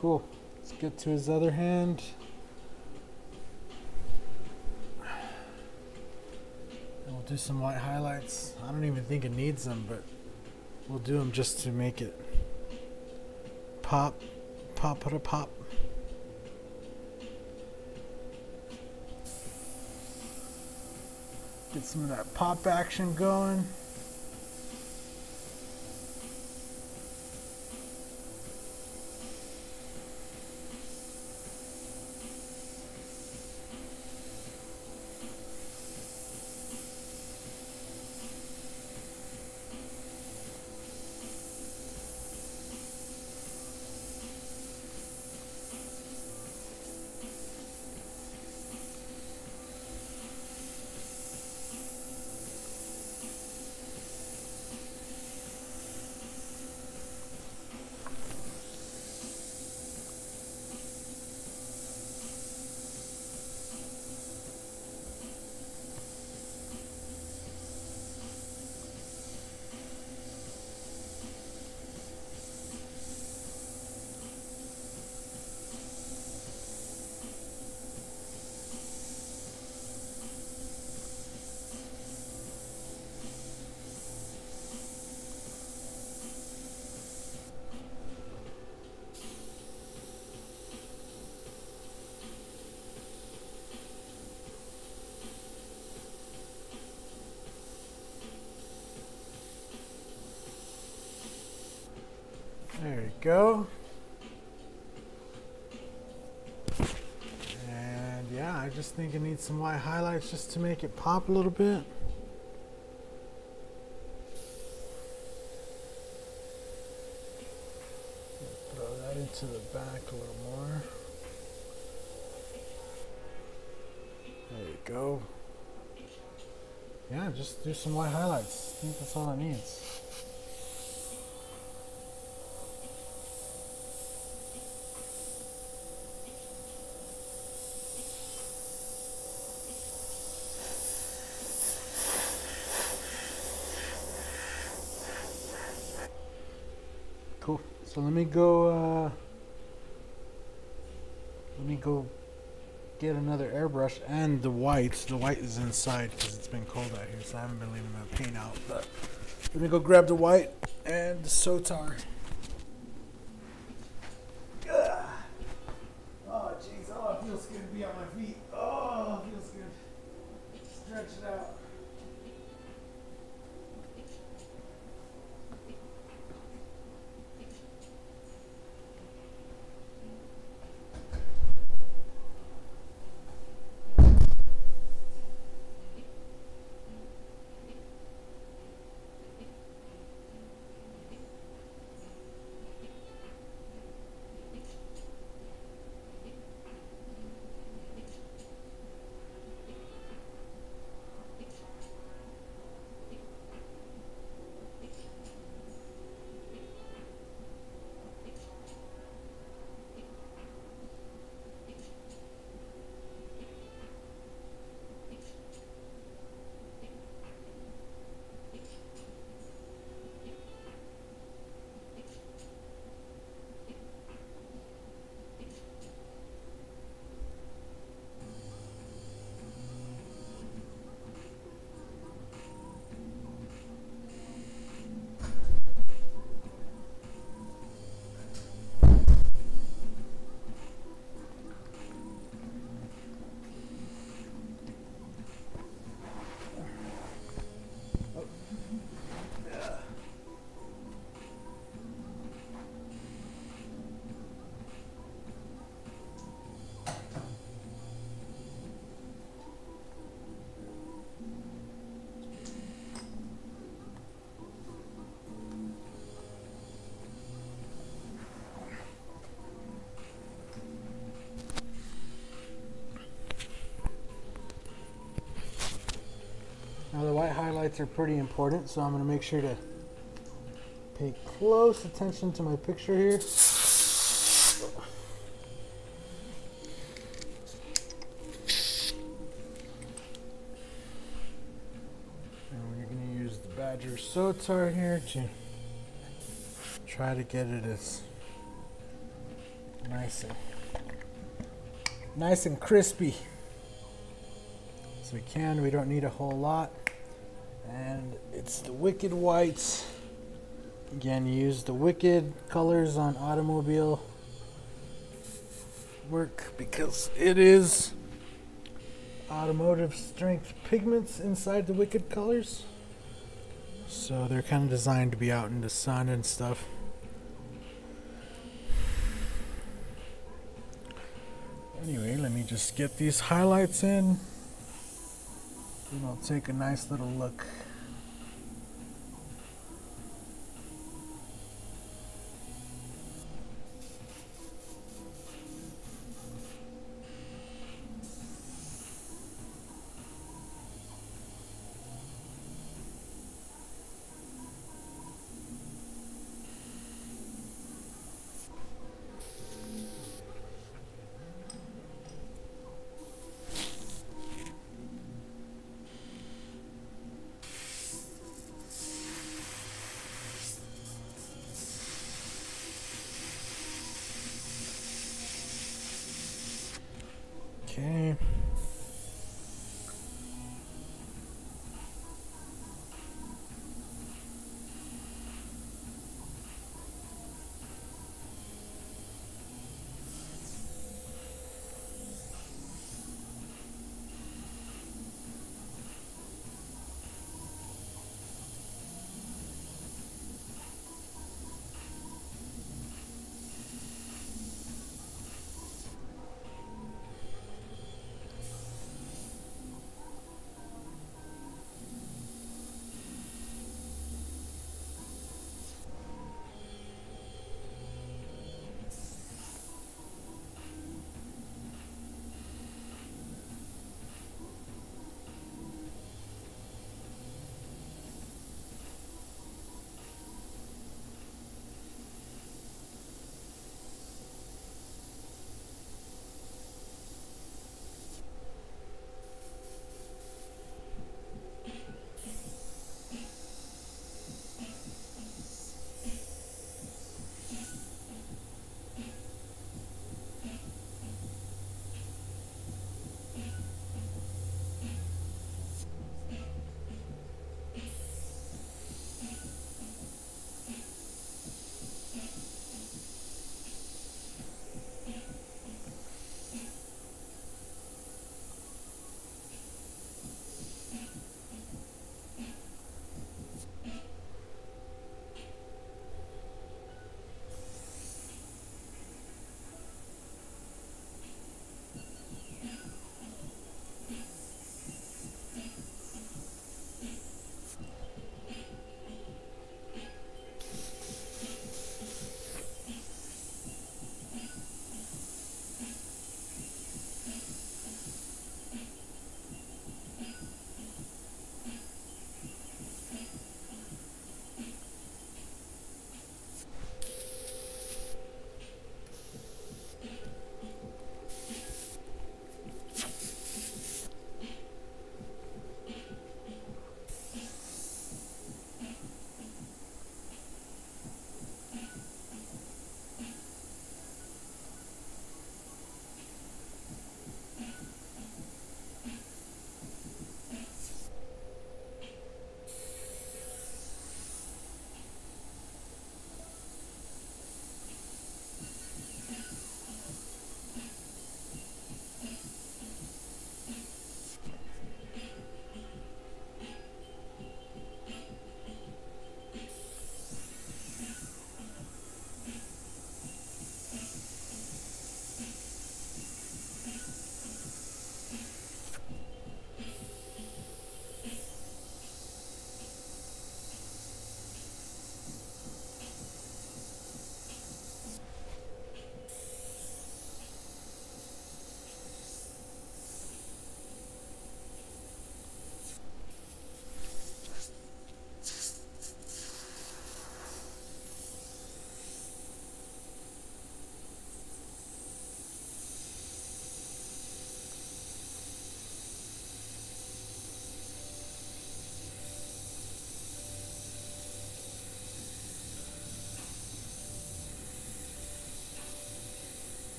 Cool. Let's get to his other hand. And we'll do some white highlights. I don't even think it needs them, but we'll do them just to make it pop, pop, put a pop. Get some of that pop action going. There you go. And yeah, I some white highlights just to make it pop a little bit. Throw that into the back a little more. There you go. Yeah, just do some white highlights. I think that's all it needs. Cool. So let me go. Uh, let me go get another airbrush and the white. The white is inside because it's been cold out here, so I haven't been leaving my paint out. But let me go grab the white and the Sotar. Are pretty important, so I'm going to make sure to pay close attention to my picture here. And we're going to use the Badger Sotar here to try to get it as nice and nice and crispy. as we can, we don't need a whole lot. Wicked Whites. Again, use the Wicked colors on automobile work because it is automotive strength pigments inside the Wicked colors. So they're kind of designed to be out in the sun and stuff. Anyway, let me just get these highlights in. And I'll take a nice little look.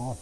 Oh.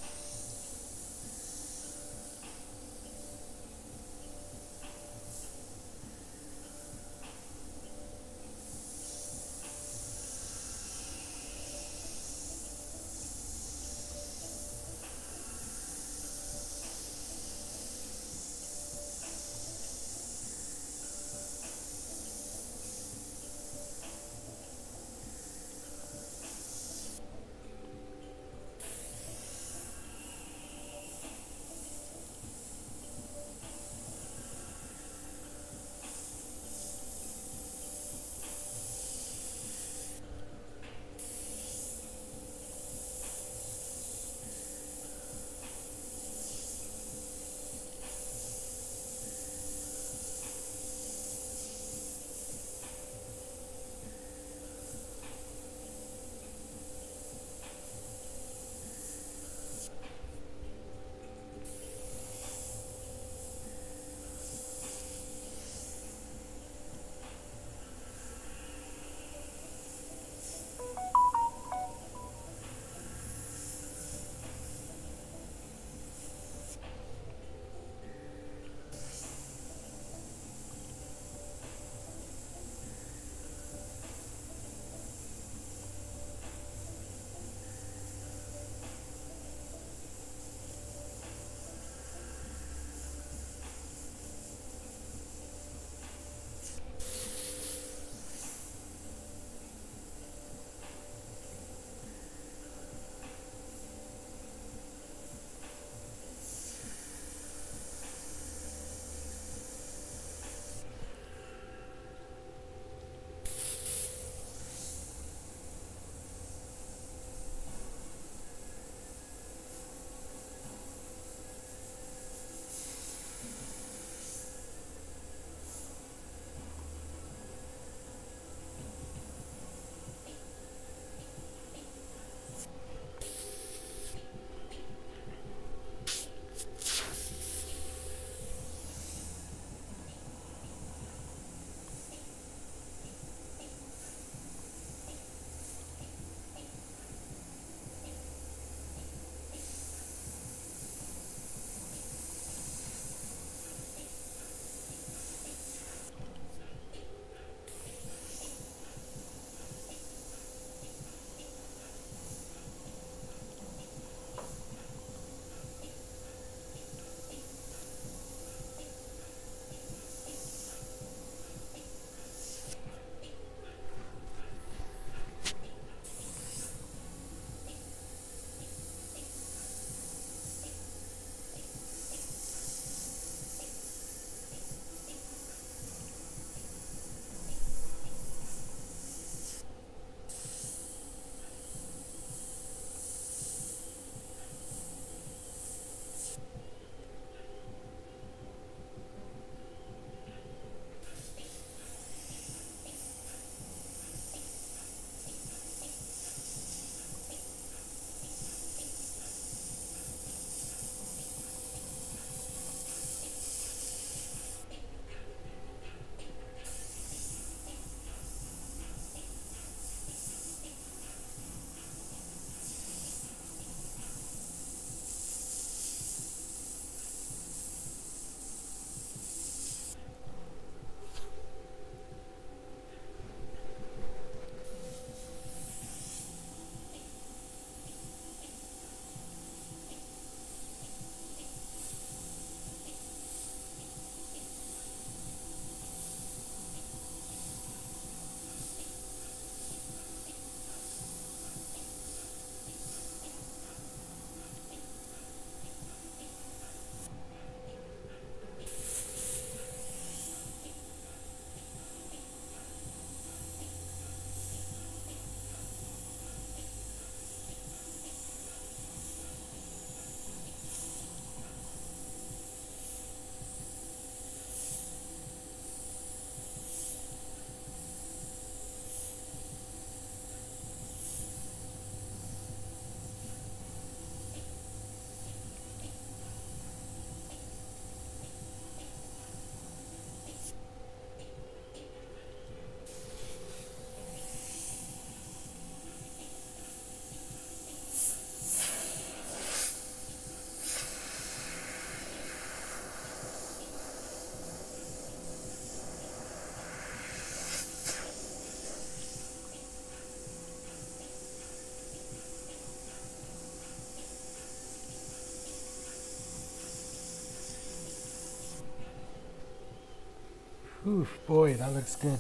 Oof, boy, that looks good.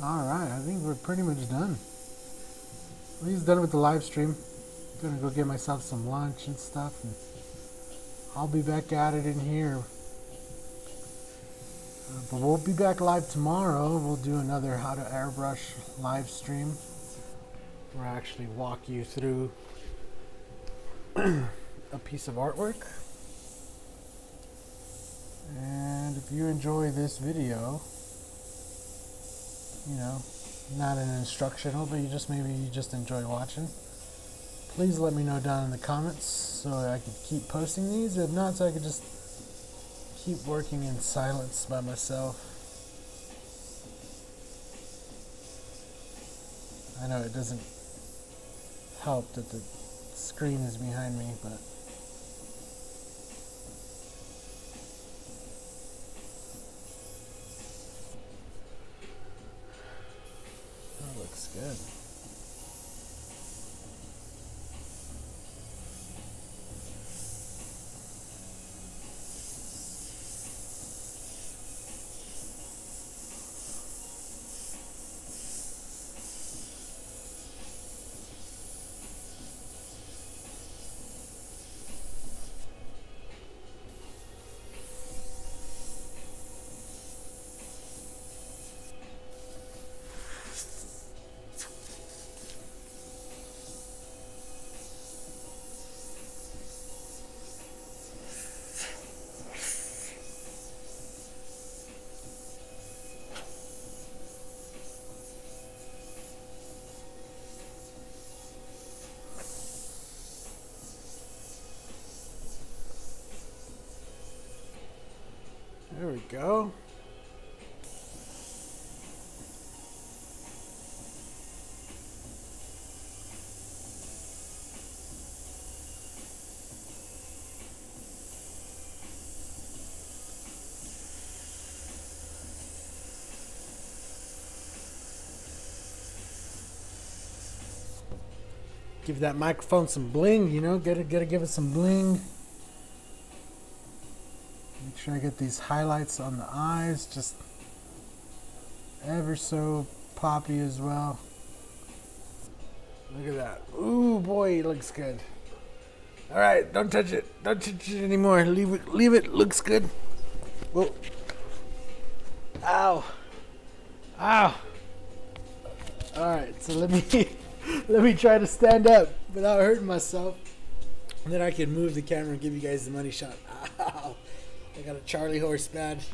Alright, I think we're pretty much done. At least done with the live stream. Gonna go get myself some lunch and stuff. And I'll be back at it in here. Uh, but we'll be back live tomorrow. We'll do another how to airbrush live stream. Where I actually walk you through <clears throat> a piece of artwork. And if you enjoy this video, you know, not an instructional, but you just maybe you just enjoy watching, please let me know down in the comments so I could keep posting these. If not, so I could just keep working in silence by myself. I know it doesn't help that the screen is behind me, but good. Go. Give that microphone some bling, you know, gotta, gotta give it some bling. Sure I get these highlights on the eyes, just ever so poppy as well. Look at that. Ooh, boy, it looks good. All right, don't touch it. Don't touch it anymore. Leave it. Leave it. Looks good. Whoa. Ow. Ow. All right, so let me <laughs> let me try to stand up without hurting myself. And then I can move the camera and give you guys the money shot. Got a Charlie horse badge.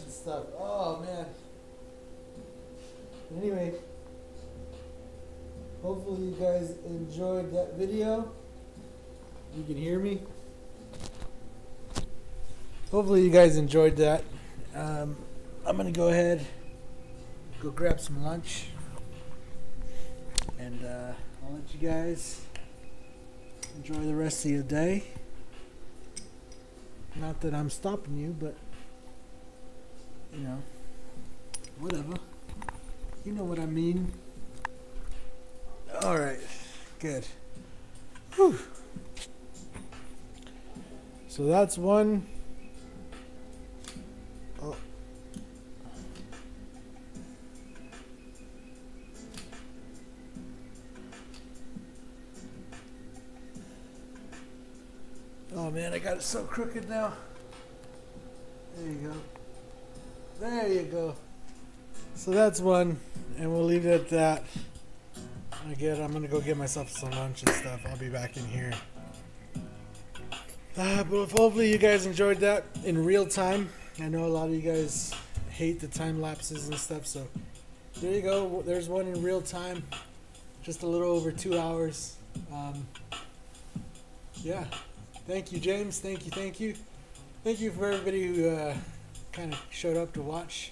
And stuff. Oh man. Anyway, hopefully you guys enjoyed that video. You can hear me. Hopefully you guys enjoyed that. Um, I'm gonna go ahead, go grab some lunch, and uh, I'll let you guys enjoy the rest of your day. Not that I'm stopping you, but you know, whatever. You know what I mean. All right, good. Whew. So that's one. Oh. Oh man, I got it so crooked now. There you go. There you go. So that's one, and we'll leave it at that. Again, I'm gonna go get myself some lunch and stuff. I'll be back in here. Uh, but hopefully you guys enjoyed that in real time. I know a lot of you guys hate the time lapses and stuff, so there you go. There's one in real time, just a little over two hours. Um, yeah, thank you, James. Thank you, thank you, thank you for everybody who uh, kind of showed up to watch.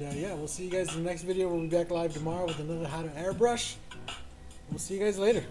And uh, yeah, we'll see you guys in the next video. We'll be back live tomorrow with another how to airbrush. We'll see you guys later.